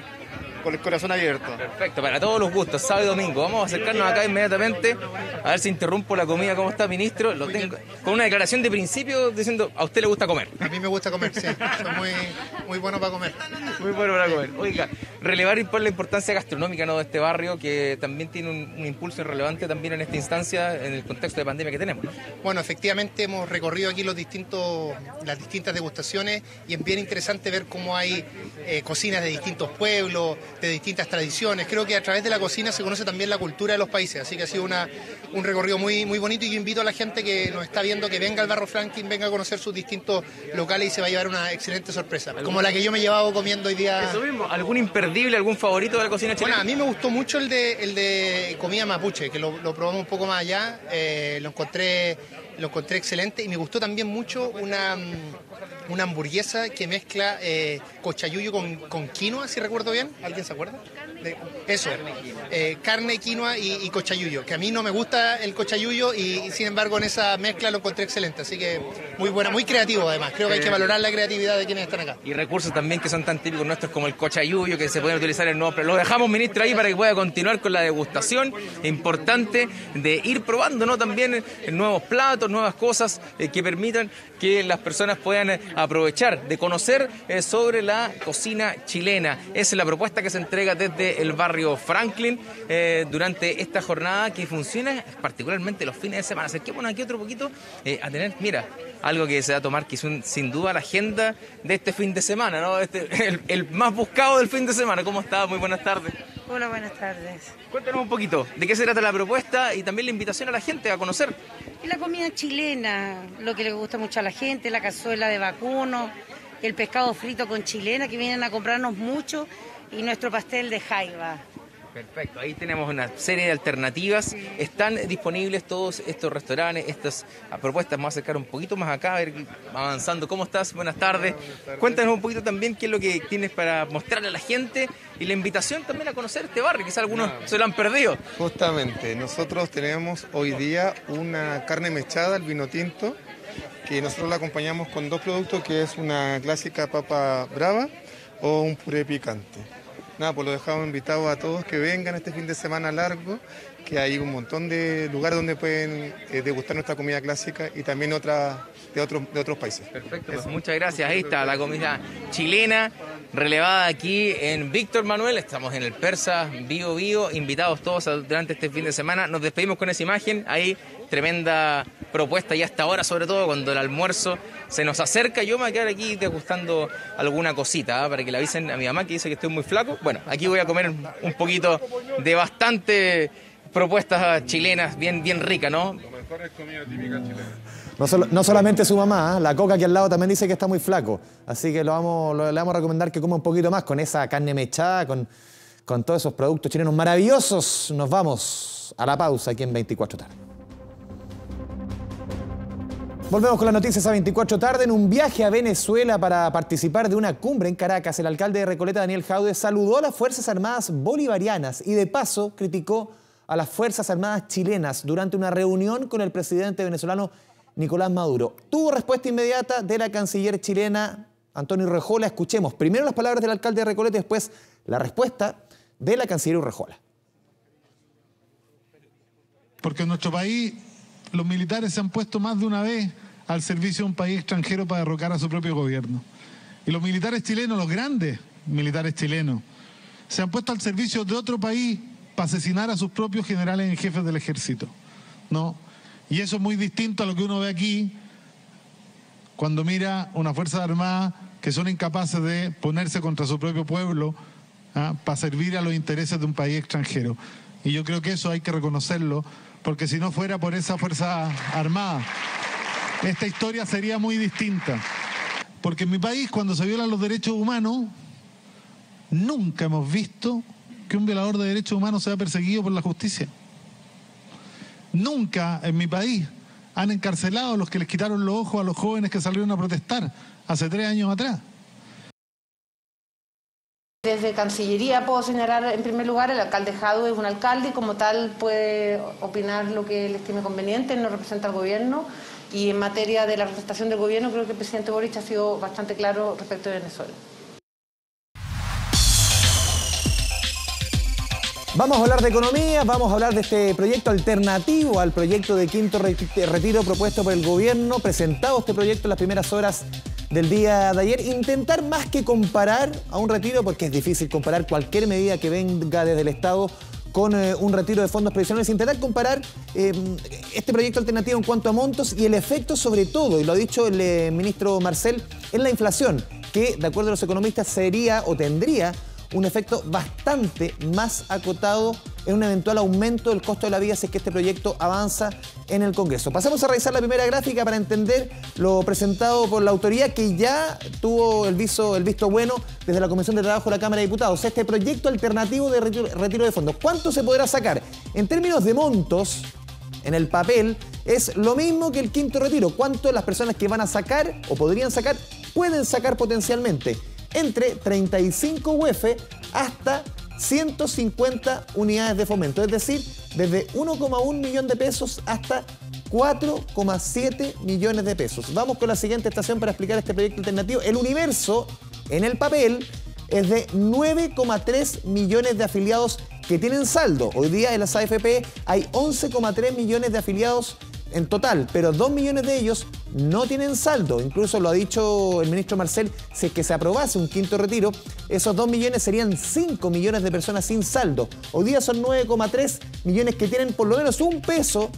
con el corazón abierto. Perfecto, para todos los gustos, sábado y domingo. Vamos a acercarnos acá inmediatamente, a ver si interrumpo la comida. ¿Cómo está, ministro? Lo tengo con una declaración de principio diciendo, a usted le gusta comer. A mí me gusta comer, sí. Soy muy, muy bueno para comer. Muy bueno para comer. Oiga, relevar por la importancia gastronómica ¿no? de este barrio, que también tiene un, un impulso relevante también en esta instancia, en el contexto de pandemia que tenemos. ¿no? Bueno, efectivamente hemos recorrido aquí los distintos, las distintas degustaciones y es bien interesante ver cómo hay eh, cocinas de distintos pueblos, de distintas tradiciones. Creo que a través de la cocina se conoce también la cultura de los países, así que ha sido una, un recorrido muy, muy bonito y yo invito a la gente que nos está viendo que venga al Barro Franklin, venga a conocer sus distintos locales y se va a llevar una excelente sorpresa, como la que yo me he llevado comiendo hoy día. Eso mismo, ¿algún imperdible, algún favorito de la cocina chilena? Bueno, a mí me gustó mucho el de, el de comida mapuche, que lo, lo probamos un poco más allá, eh, lo encontré lo encontré excelente y me gustó también mucho una, mm, una hamburguesa que mezcla eh, cochayuyo con, con quinoa, si recuerdo bien. ¿Alguien se acuerda? De- eso, eh, carne, quinoa y, y cochayuyo, que a mí no me gusta el cochayuyo y, y, sin embargo en esa mezcla lo encontré excelente, así que muy buena, muy creativo además. Creo que hay que valorar la creatividad de quienes están acá. Y recursos también que son tan típicos nuestros como el cochayuyo, que se pueden utilizar en nuevos. Lo dejamos, ministro, ahí para que pueda continuar con la degustación. Importante de ir probando, ¿no? También eh, nuevos platos, nuevas cosas eh, que permitan que las personas puedan eh, aprovechar de conocer eh, sobre la cocina chilena. Esa es la propuesta que se entrega desde el barrio Franklin eh, durante esta jornada que funciona particularmente los fines de semana. Acerquémonos aquí otro poquito a tener, mira, algo que se va a tomar que es un- sin duda la agenda de este fin de semana, ¿no? Este, el, el más buscado del fin de semana. ¿Cómo está? Muy buenas tardes. Hola, buenas tardes. Cuéntanos un poquito de qué se trata la propuesta y también la invitación a la gente a conocer. Y la comida chilena, lo que le gusta mucho a la gente, la cazuela de vacuno, el pescado frito con chilena, que vienen a comprarnos mucho, y nuestro pastel de jaiba. Perfecto, ahí tenemos una serie de alternativas. Están disponibles todos estos restaurantes, estas propuestas. Vamos a acercar un poquito más acá, a ver, avanzando. ¿Cómo estás? Buenas tardes. Cuéntanos un poquito también qué es lo que tienes para mostrarle a la gente y la invitación también a conocer este barrio. Quizás algunos se lo han perdido. Justamente, nosotros tenemos hoy día una carne mechada, el vino tinto, que nosotros la acompañamos con dos productos, que es una clásica papa brava o un puré picante. Nada, pues lo dejamos invitados a todos que vengan este fin de semana largo, que hay un montón de lugares donde pueden eh, degustar nuestra comida clásica y también otra de otros de otros países. Perfecto, pues muchas gracias. Ahí está la comida chilena relevada aquí en Víctor Manuel. Estamos en el Persa Bio Bio, invitados todos a- durante este fin de semana. Nos despedimos con esa imagen. Ahí tremenda propuesta y hasta ahora, sobre todo cuando el almuerzo se nos acerca. Yo me voy a quedar aquí degustando alguna cosita ¿ah? para que le avisen a mi mamá que dice que estoy muy flaco. Bueno, aquí voy a comer un poquito de bastante propuestas chilenas bien, bien ricas, ¿no? No, solo- no solamente su mamá, ¿eh? la coca aquí al lado también dice que está muy flaco. Así que lo vamos, lo- le vamos a recomendar que coma un poquito más con esa carne mechada, con, con todos esos productos chilenos maravillosos. Nos vamos a la pausa aquí en 24 tarde. Volvemos con las noticias a 24 tarde. En un viaje a Venezuela para participar de una cumbre en Caracas, el alcalde de Recoleta, Daniel Jaude, saludó a las Fuerzas Armadas bolivarianas y de paso criticó a las Fuerzas Armadas chilenas durante una reunión con el presidente venezolano Nicolás Maduro. Tuvo respuesta inmediata de la canciller chilena Antonio Urrejola. Escuchemos primero las palabras del alcalde de Recoleta y después la respuesta de la canciller Urrejola. Porque en nuestro país los militares se han puesto más de una vez al servicio de un país extranjero para derrocar a su propio gobierno. Y los militares chilenos, los grandes militares chilenos, se han puesto al servicio de otro país para asesinar a sus propios generales en jefes del ejército. ¿No? Y eso es muy distinto a lo que uno ve aquí cuando mira una fuerza armada que son incapaces de ponerse contra su propio pueblo ¿ah? para servir a los intereses de un país extranjero. Y yo creo que eso hay que reconocerlo, porque si no fuera por esa fuerza armada, esta historia sería muy distinta. Porque en mi país, cuando se violan los derechos humanos, nunca hemos visto que un violador de derechos humanos sea perseguido por la justicia. Nunca en mi país han encarcelado a los que les quitaron los ojos a los jóvenes que salieron a protestar hace tres años atrás. Desde Cancillería puedo señalar en primer lugar, el alcalde Jadwe es un alcalde y como tal puede opinar lo que él estime conveniente, no representa al gobierno y en materia de la representación del gobierno creo que el presidente Boric ha sido bastante claro respecto de Venezuela. Vamos a hablar de economía, vamos a hablar de este proyecto alternativo al proyecto de quinto re- retiro propuesto por el gobierno, presentado este proyecto en las primeras horas del día de ayer. Intentar más que comparar a un retiro, porque es difícil comparar cualquier medida que venga desde el Estado con eh, un retiro de fondos previsionales, intentar comparar eh, este proyecto alternativo en cuanto a montos y el efecto sobre todo, y lo ha dicho el eh, ministro Marcel, en la inflación, que de acuerdo a los economistas sería o tendría un efecto bastante más acotado en un eventual aumento del costo de la vida si es que este proyecto avanza en el Congreso. Pasamos a revisar la primera gráfica para entender lo presentado por la autoridad que ya tuvo el visto, el visto bueno desde la Comisión de Trabajo de la Cámara de Diputados. Este proyecto alternativo de retiro de fondos. ¿Cuánto se podrá sacar? En términos de montos, en el papel es lo mismo que el quinto retiro. ¿Cuánto las personas que van a sacar o podrían sacar pueden sacar potencialmente? Entre 35 UF hasta 150 unidades de fomento. Es decir, desde 1,1 millón de pesos hasta 4,7 millones de pesos. Vamos con la siguiente estación para explicar este proyecto alternativo. El universo en el papel es de 9,3 millones de afiliados que tienen saldo. Hoy día en las AFP hay 11,3 millones de afiliados en total, pero 2 millones de ellos no tienen saldo. Incluso lo ha dicho el ministro Marcel, si es que se aprobase un quinto retiro, esos 2 millones serían 5 millones de personas sin saldo. Hoy día son 9,3 millones que tienen por lo menos un peso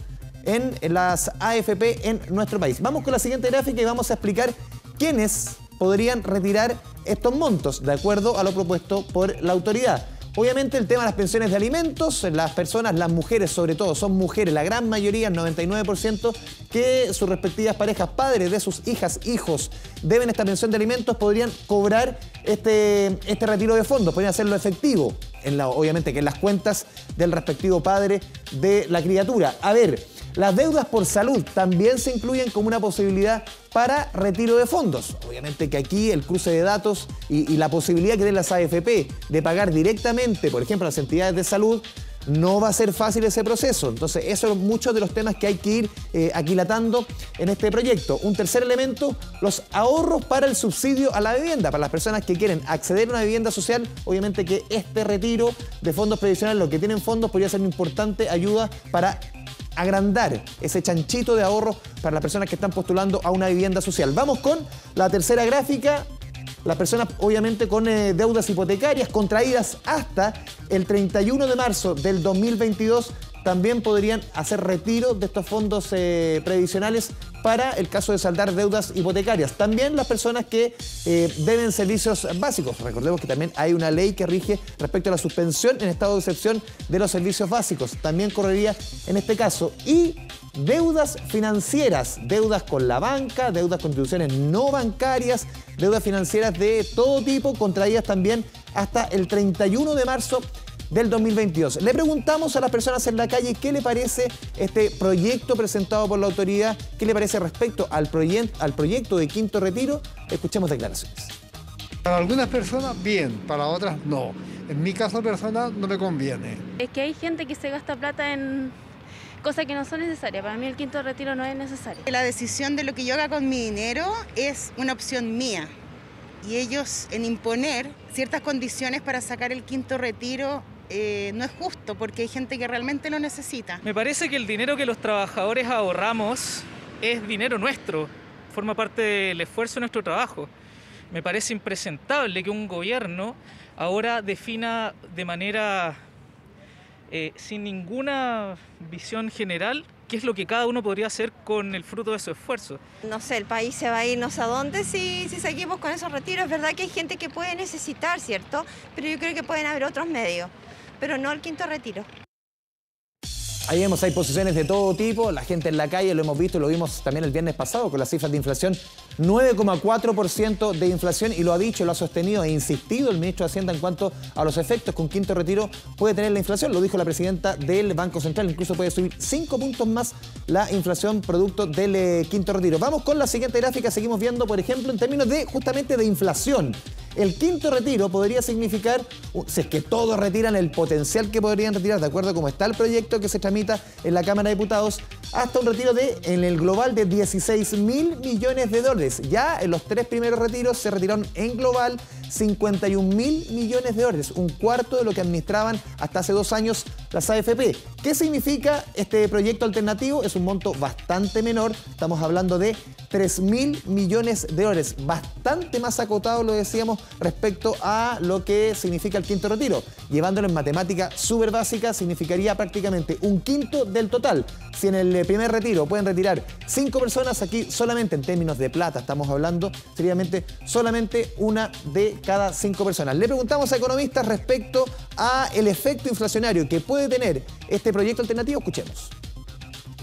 en las AFP en nuestro país. Vamos con la siguiente gráfica y vamos a explicar quiénes podrían retirar estos montos, de acuerdo a lo propuesto por la autoridad. Obviamente el tema de las pensiones de alimentos, las personas, las mujeres sobre todo, son mujeres, la gran mayoría, el 99%, que sus respectivas parejas, padres de sus hijas, hijos, deben esta pensión de alimentos, podrían cobrar este, este retiro de fondos, podrían hacerlo efectivo, obviamente que en las cuentas del respectivo padre de la criatura. A ver, las deudas por salud también se incluyen como una posibilidad para retiro de fondos. Obviamente que aquí el cruce de datos y, y la posibilidad que den las AFP de pagar directamente, por ejemplo, a las entidades de salud, no va a ser fácil ese proceso. Entonces, esos son muchos de los temas que hay que ir eh, aquilatando en este proyecto. Un tercer elemento, los ahorros para el subsidio a la vivienda. Para las personas que quieren acceder a una vivienda social, obviamente que este retiro de fondos previsionales, los que tienen fondos, podría ser una importante ayuda para agrandar ese chanchito de ahorro para las personas que están postulando a una vivienda social. Vamos con la tercera gráfica. Las personas obviamente con eh, deudas hipotecarias contraídas hasta el 31 de marzo del 2022 también podrían hacer retiro de estos fondos eh, previsionales para el caso de saldar deudas hipotecarias. También las personas que eh, deben servicios básicos. Recordemos que también hay una ley que rige respecto a la suspensión en estado de excepción de los servicios básicos. También correría en este caso. Y deudas financieras, deudas con la banca, deudas con instituciones no bancarias, deudas financieras de todo tipo, contraídas también hasta el 31 de marzo del 2022. Le preguntamos a las personas en la calle qué le parece este proyecto presentado por la autoridad, qué le parece respecto al, proye al proyecto de quinto retiro. Escuchemos declaraciones. Para algunas personas bien, para otras no. En mi caso personal no me conviene. Es que hay gente que se gasta plata en cosas que no son necesarias. Para mí el quinto retiro no es necesario. La decisión de lo que yo haga con mi dinero es una opción mía. Y ellos en imponer ciertas condiciones para sacar el quinto retiro eh, no es justo porque hay gente que realmente lo necesita. Me parece que el dinero que los trabajadores ahorramos es dinero nuestro, forma parte del esfuerzo de nuestro trabajo. Me parece impresentable que un gobierno ahora defina de manera eh, sin ninguna visión general qué es lo que cada uno podría hacer con el fruto de su esfuerzo. No sé, el país se va a ir no sé a dónde si, si seguimos con esos retiros. Es verdad que hay gente que puede necesitar, ¿cierto? Pero yo creo que pueden haber otros medios, pero no el quinto retiro. Ahí vemos, hay posiciones de todo tipo, la gente en la calle, lo hemos visto, lo vimos también el viernes pasado con las cifras de inflación, 9,4% de inflación y lo ha dicho, lo ha sostenido e insistido el ministro de Hacienda en cuanto a los efectos un quinto retiro puede tener la inflación, lo dijo la presidenta del Banco Central, incluso puede subir 5 puntos más la inflación producto del eh, quinto retiro. Vamos con la siguiente gráfica, seguimos viendo, por ejemplo, en términos de justamente de inflación. El quinto retiro podría significar, uh, si es que todos retiran el potencial que podrían retirar, de acuerdo a cómo está el proyecto que se tramita en la Cámara de Diputados, hasta un retiro de, en el global de 16 mil millones de dólares. Ya en los tres primeros retiros se retiraron en global 51 mil millones de dólares, un cuarto de lo que administraban hasta hace dos años las AFP. ¿Qué significa este proyecto alternativo? Es un monto bastante menor, estamos hablando de 3 mil millones de dólares, bastante más acotado, lo decíamos, respecto a lo que significa el quinto retiro. Llevándolo en matemática súper básica, significaría prácticamente un quinto del total. Si en el primer retiro pueden retirar cinco personas, aquí solamente en términos de plata estamos hablando, seriamente solamente una de cada cinco personas. Le preguntamos a economistas respecto a el efecto inflacionario que puede tener este proyecto alternativo. Escuchemos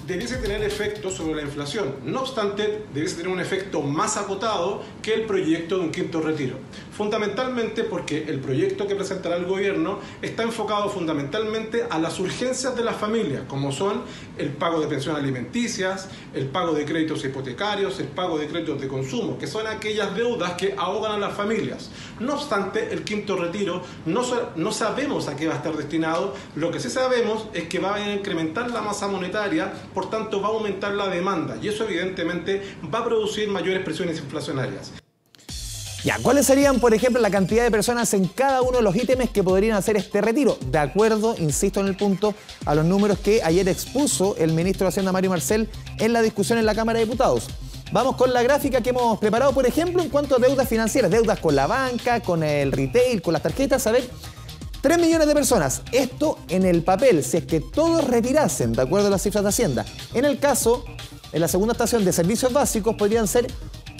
debiese tener efecto sobre la inflación. No obstante, debiese tener un efecto más acotado que el proyecto de un quinto retiro. Fundamentalmente porque el proyecto que presentará el gobierno está enfocado fundamentalmente a las urgencias de las familias, como son el pago de pensiones alimenticias, el pago de créditos hipotecarios, el pago de créditos de consumo, que son aquellas deudas que ahogan a las familias. No obstante, el quinto retiro no, no sabemos a qué va a estar destinado. Lo que sí sabemos es que va a incrementar la masa monetaria por tanto va a aumentar la demanda y eso evidentemente va a producir mayores presiones inflacionarias. Ya, ¿cuáles serían, por ejemplo, la cantidad de personas en cada uno de los ítems que podrían hacer este retiro? De acuerdo, insisto en el punto, a los números que ayer expuso el ministro de Hacienda Mario Marcel en la discusión en la Cámara de Diputados. Vamos con la gráfica que hemos preparado, por ejemplo, en cuanto a deudas financieras, deudas con la banca, con el retail, con las tarjetas, a ver 3 millones de personas. Esto en el papel, si es que todos retirasen, de acuerdo a las cifras de Hacienda. En el caso, en la segunda estación de servicios básicos podrían ser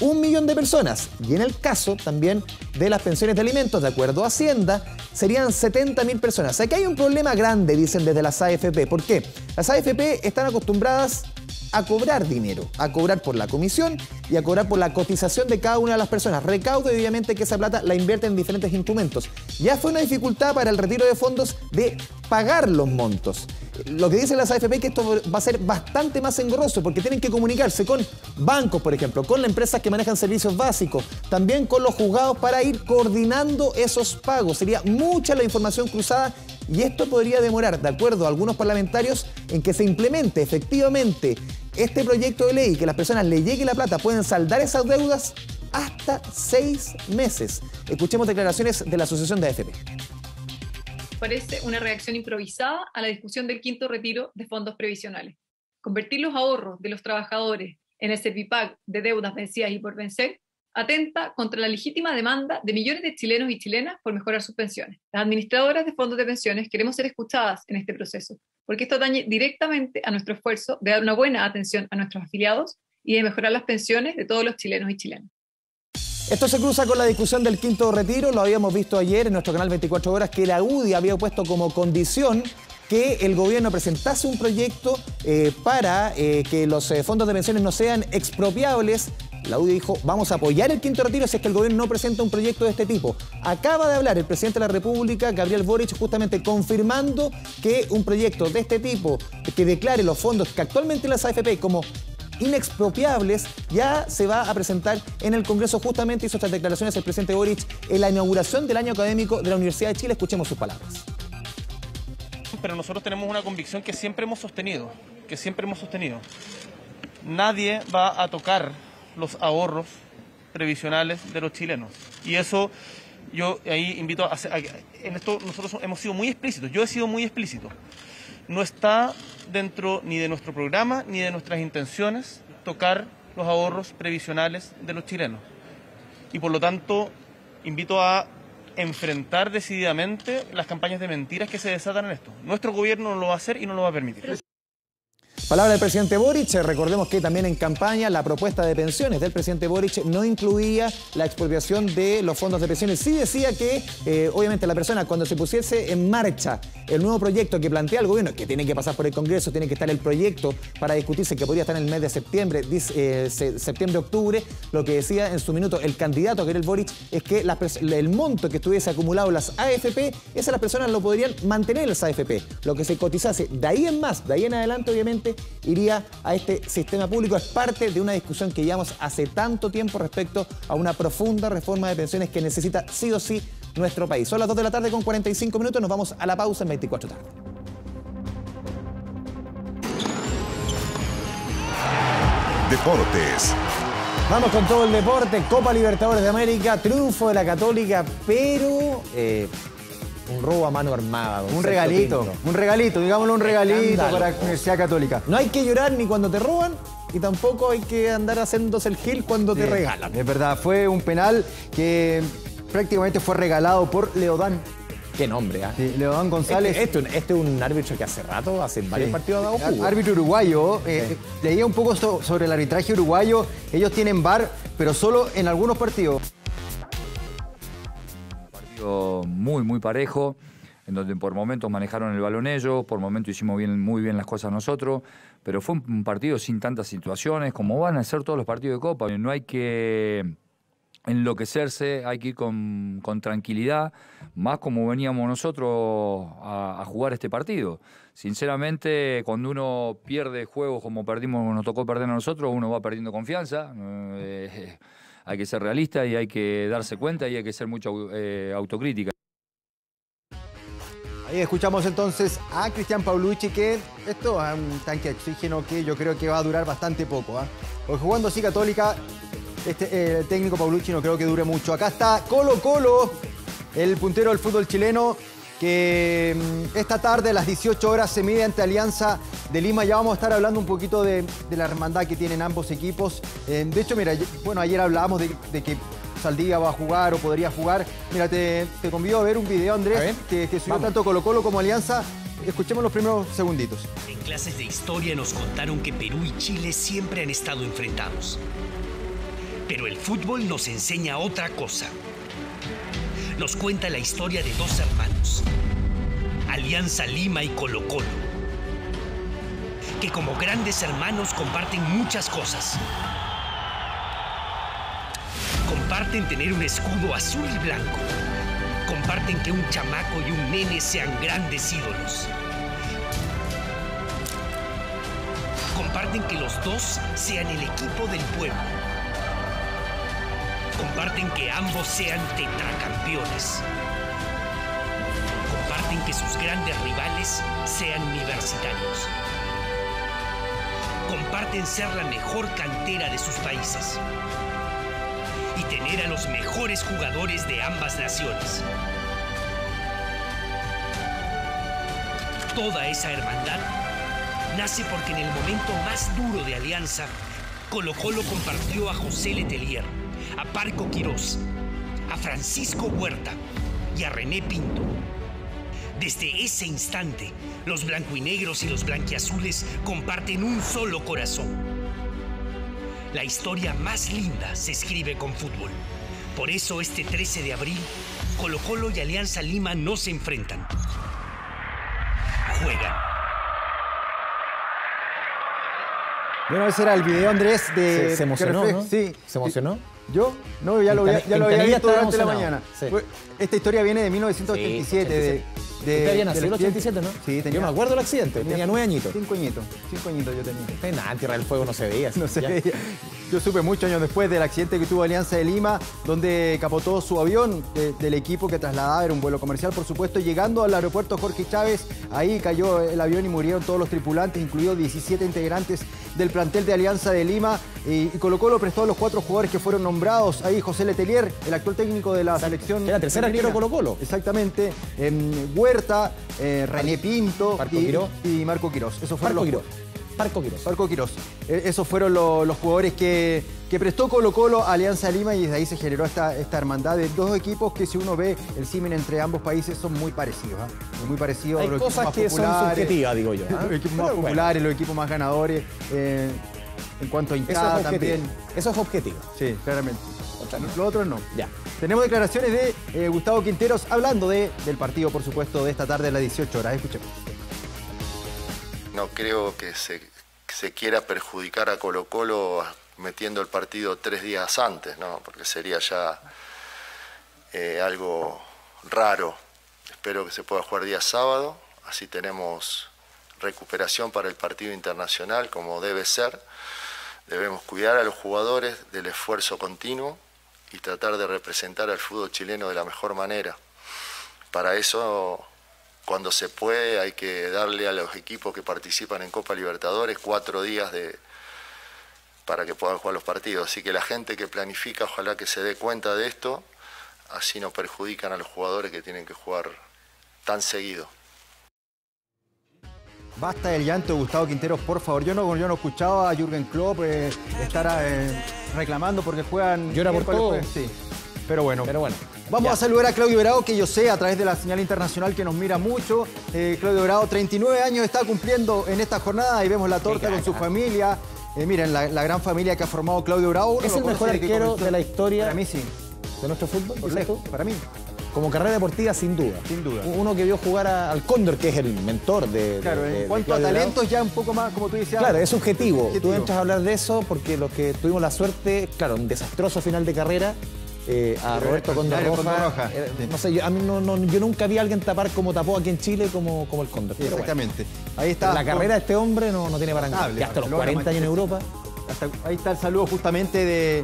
un millón de personas. Y en el caso también de las pensiones de alimentos, de acuerdo a Hacienda, serían 70 mil personas. Aquí hay un problema grande, dicen desde las AFP. ¿Por qué? Las AFP están acostumbradas a cobrar dinero, a cobrar por la comisión y a cobrar por la cotización de cada una de las personas. Recaudo obviamente que esa plata la invierten en diferentes instrumentos. Ya fue una dificultad para el retiro de fondos de pagar los montos. Lo que dicen las AFP es que esto va a ser bastante más engorroso porque tienen que comunicarse con bancos, por ejemplo, con las empresas que manejan servicios básicos, también con los juzgados para ir coordinando esos pagos. Sería mucha la información cruzada y esto podría demorar, de acuerdo a algunos parlamentarios, en que se implemente efectivamente este proyecto de ley que las personas le llegue la plata, pueden saldar esas deudas hasta seis meses. Escuchemos declaraciones de la Asociación de AFP. Parece una reacción improvisada a la discusión del quinto retiro de fondos previsionales. Convertir los ahorros de los trabajadores en el Servipac de deudas vencidas y por vencer atenta contra la legítima demanda de millones de chilenos y chilenas por mejorar sus pensiones. Las administradoras de fondos de pensiones queremos ser escuchadas en este proceso, porque esto dañe directamente a nuestro esfuerzo de dar una buena atención a nuestros afiliados y de mejorar las pensiones de todos los chilenos y chilenas. Esto se cruza con la discusión del quinto retiro, lo habíamos visto ayer en nuestro canal 24 horas, que la UDI había puesto como condición que el gobierno presentase un proyecto eh, para eh, que los eh, fondos de pensiones no sean expropiables la UDI dijo, vamos a apoyar el quinto retiro si es que el gobierno no presenta un proyecto de este tipo. Acaba de hablar el presidente de la República, Gabriel Boric, justamente confirmando que un proyecto de este tipo, que declare los fondos que actualmente las AFP como inexpropiables, ya se va a presentar en el Congreso. Justamente hizo estas declaraciones el presidente Boric en la inauguración del año académico de la Universidad de Chile. Escuchemos sus palabras. Pero nosotros tenemos una convicción que siempre hemos sostenido, que siempre hemos sostenido. Nadie va a tocar los ahorros previsionales de los chilenos. Y eso yo ahí invito a, en esto nosotros hemos sido muy explícitos, yo he sido muy explícito. No está dentro ni de nuestro programa ni de nuestras intenciones tocar los ahorros previsionales de los chilenos. Y por lo tanto, invito a enfrentar decididamente las campañas de mentiras que se desatan en esto. Nuestro gobierno no lo va a hacer y no lo va a permitir. Palabra del presidente Boric. Recordemos que también en campaña la propuesta de pensiones del presidente Boric no incluía la expropiación de los fondos de pensiones. Sí decía que, eh, obviamente, la persona cuando se pusiese en marcha el nuevo proyecto que plantea el gobierno, que tiene que pasar por el Congreso, tiene que estar el proyecto para discutirse, que podría estar en el mes de septiembre, eh, septiembre-octubre, lo que decía en su minuto el candidato que era el Boric es que el monto que estuviese acumulado las AFP, esas las personas lo podrían mantener en las AFP. Lo que se cotizase de ahí en más, de ahí en adelante, obviamente, iría a este sistema público. Es parte de una discusión que llevamos hace tanto tiempo respecto a una profunda reforma de pensiones que necesita sí o sí nuestro país. Son las 2 de la tarde con 45 minutos, nos vamos a la pausa en 24 tarde. Deportes. Vamos con todo el deporte, Copa Libertadores de América, triunfo de la Católica, pero eh, un robo a mano armada. Un regalito, un regalito, digámoslo un regalito para la Universidad Católica. No hay que llorar ni cuando te roban y tampoco hay que andar haciéndose el gil cuando te regalan. Es verdad, fue un penal que prácticamente fue regalado por Leodán. Qué nombre, ¿ah? Leodán González. Este, este, este, es un árbitro que hace rato, hace varios partidos ha dado Árbitro uruguayo. Eh, leía un poco sobre el arbitraje uruguayo. Ellos tienen bar, pero solo en algunos partidos muy, muy parejo, en donde por momentos manejaron el balón ellos, por momentos hicimos muy bien las cosas nosotros, pero fue un partido sin tantas situaciones, como van a ser todos los partidos de Copa. No hay que enloquecerse, hay que ir con, tranquilidad, más como veníamos nosotros a, jugar este partido. Sinceramente, cuando uno pierde juegos como perdimos, nos tocó perder a nosotros, uno va perdiendo confianza. Eh, hay que ser realista y hay que darse cuenta y hay que ser mucho eh, autocrítica. Ahí escuchamos entonces a Cristian Paulucci que esto es un tanque de oxígeno que yo creo que va a durar bastante poco. ¿ah? Porque jugando así Católica, este, eh, el técnico Paulucci no creo que dure mucho. Acá está Colo Colo, el puntero del fútbol chileno, que mm, esta tarde a las 18 horas se mide ante Alianza de Lima. Ya vamos a estar hablando un poquito de, la hermandad que tienen ambos equipos. Eh, de hecho, mira, bueno, ayer hablábamos de, que Saldía va a jugar o podría jugar. Mira, te, convido a ver un video, Andrés, que, que subió tanto Colo Colo como Alianza. Escuchemos los primeros segunditos. En clases de historia nos contaron que Perú y Chile siempre han estado enfrentados. Pero el fútbol nos enseña otra cosa nos cuenta la historia de dos hermanos, Alianza Lima y Colo Colo, que como grandes hermanos comparten muchas cosas. Comparten tener un escudo azul y blanco. Comparten que un chamaco y un nene sean grandes ídolos. Comparten que los dos sean el equipo del pueblo Comparten que ambos sean tetracampeones. Comparten que sus grandes rivales sean universitarios. Comparten ser la mejor cantera de sus países. Y tener a los mejores jugadores de ambas naciones. Toda esa hermandad nace porque en el momento más duro de alianza, Colo Colo compartió a José Letelier a Parco Quirós, a Francisco Huerta y a René Pinto. Desde ese instante, los blancoinegros y los blanquiazules comparten un solo corazón. La historia más linda se escribe con fútbol. Por eso este 13 de abril, Colo Colo y Alianza Lima no se enfrentan. Juegan. Bueno, ese era el video, Andrés, de... Se, emocionó, Sí. ¿Se emocionó? ¿Yo? No, ya lo, había, ya lo había visto durante la mañana. Esta historia viene de 1987. de, de, había nacido en el 87, ¿no? Sí, tenía. Yo me acuerdo del accidente, tenía, nueve añitos. Cinco añitos, cinco añitos yo tenía. Nada, en Tierra del Fuego no se veía. No se veía. Yo supe muchos años después del accidente que tuvo Alianza de Lima, donde capotó su avión del equipo que trasladaba, era un vuelo comercial, por supuesto, llegando al aeropuerto Jorge Chávez, ahí cayó el avión y murieron todos los tripulantes, incluidos 17 integrantes del plantel de Alianza de Lima, y, Colo Colo prestó a los cuatro jugadores que fueron nombrados, ahí José Letelier, el actual técnico de la selección. Era tercer arquero Colo Colo. Exactamente, Huerta, eh, René Pinto y, Marco Quirós. Eso fue Marco Quirós. Parco Quirós. Parco Quirós. Esos fueron lo- los jugadores que, que prestó Colo Colo a Alianza Lima y desde ahí se generó esta, esta hermandad de dos equipos que si uno ve el símil entre ambos países son muy parecidos. ¿ah? Muy parecidos. Hay los cosas más que son populares, subjetivas, digo yo, ¿ah? Los equipos más bueno. populares, los equipos más ganadores. eh, en cuanto a Eso hinchada es objetivo. también. Eso es objetivo. Sí, claramente. Los otros no. Ya. Tenemos declaraciones de eh, Gustavo Quinteros hablando de, del partido, por supuesto, de esta tarde a las 18 horas. Escuchemos. No creo que se, que se quiera perjudicar a Colo Colo metiendo el partido tres días antes, ¿no? porque sería ya eh, algo raro. Espero que se pueda jugar día sábado, así tenemos recuperación para el partido internacional como debe ser. Debemos cuidar a los jugadores del esfuerzo continuo y tratar de representar al fútbol chileno de la mejor manera. Para eso cuando se puede hay que darle a los equipos que participan en Copa Libertadores cuatro días de, para que puedan jugar los partidos. Así que la gente que planifica ojalá que se dé cuenta de esto, así no perjudican a los jugadores que tienen que jugar tan seguido. Basta del llanto Gustavo Quinteros, por favor. Yo no, yo no escuchaba a Jürgen Klopp eh, estar eh, reclamando porque juegan. Llora por todo. Sí. Pero bueno. Pero bueno. Vamos Ya. a saludar a Claudio Bravo, que yo sé a través de la señal internacional que nos mira mucho. Eh, Claudio Bravo, 39 años está cumpliendo en esta jornada y vemos la torta con su familia. Eh, miren, la, la gran familia que ha formado Claudio Bravo. ¿Es el mejor arquero de la historia Para mí sí. de nuestro fútbol? Por lejos, para mí. Como carrera deportiva, sin duda. Sin duda. Uno que vio jugar a- al Cóndor, que es el mentor de. Claro, de- en de cuanto a talentos, ya un poco más, como tú decías. Claro, es subjetivo. Tú entras a hablar de eso porque los que tuvimos la suerte, claro, un desastroso final de carrera. eh, a Pero Roberto Mario Roja. Roja, eh, sí. No sé, yo, a mí no, no- yo nunca vi a alguien tapar como tapó aquí en Chile como, como el Cóndor. Pero bueno. Exactamente. Ahí está. La carrera de este hombre no, no tiene parangón. Hasta los Barcelona, 40 años en Europa. Hasta- ahí está el saludo justamente de,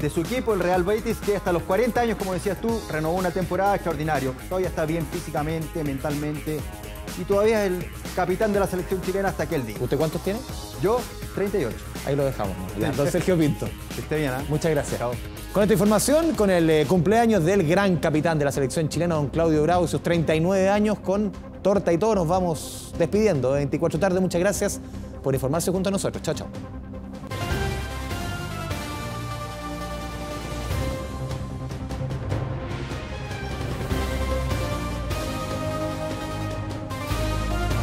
de su equipo, el Real Betis, que hasta los 40 años, como decías tú, renovó una temporada extraordinario. Todavía está bien físicamente, mentalmente y todavía es el capitán de la selección chilena hasta aquel día. ¿Usted cuántos tiene? Yo, 38. Ahí lo dejamos. ¿no? Don Sergio Pinto. Que esté bien, ¿ah? Muchas gracias. Con esta información, con el eh, cumpleaños del gran capitán de la selección chilena, don Claudio Bravo, y sus 39 años, con torta y todo, nos vamos despidiendo. 24 tarde, muchas gracias por informarse junto a nosotros. Chao, chao.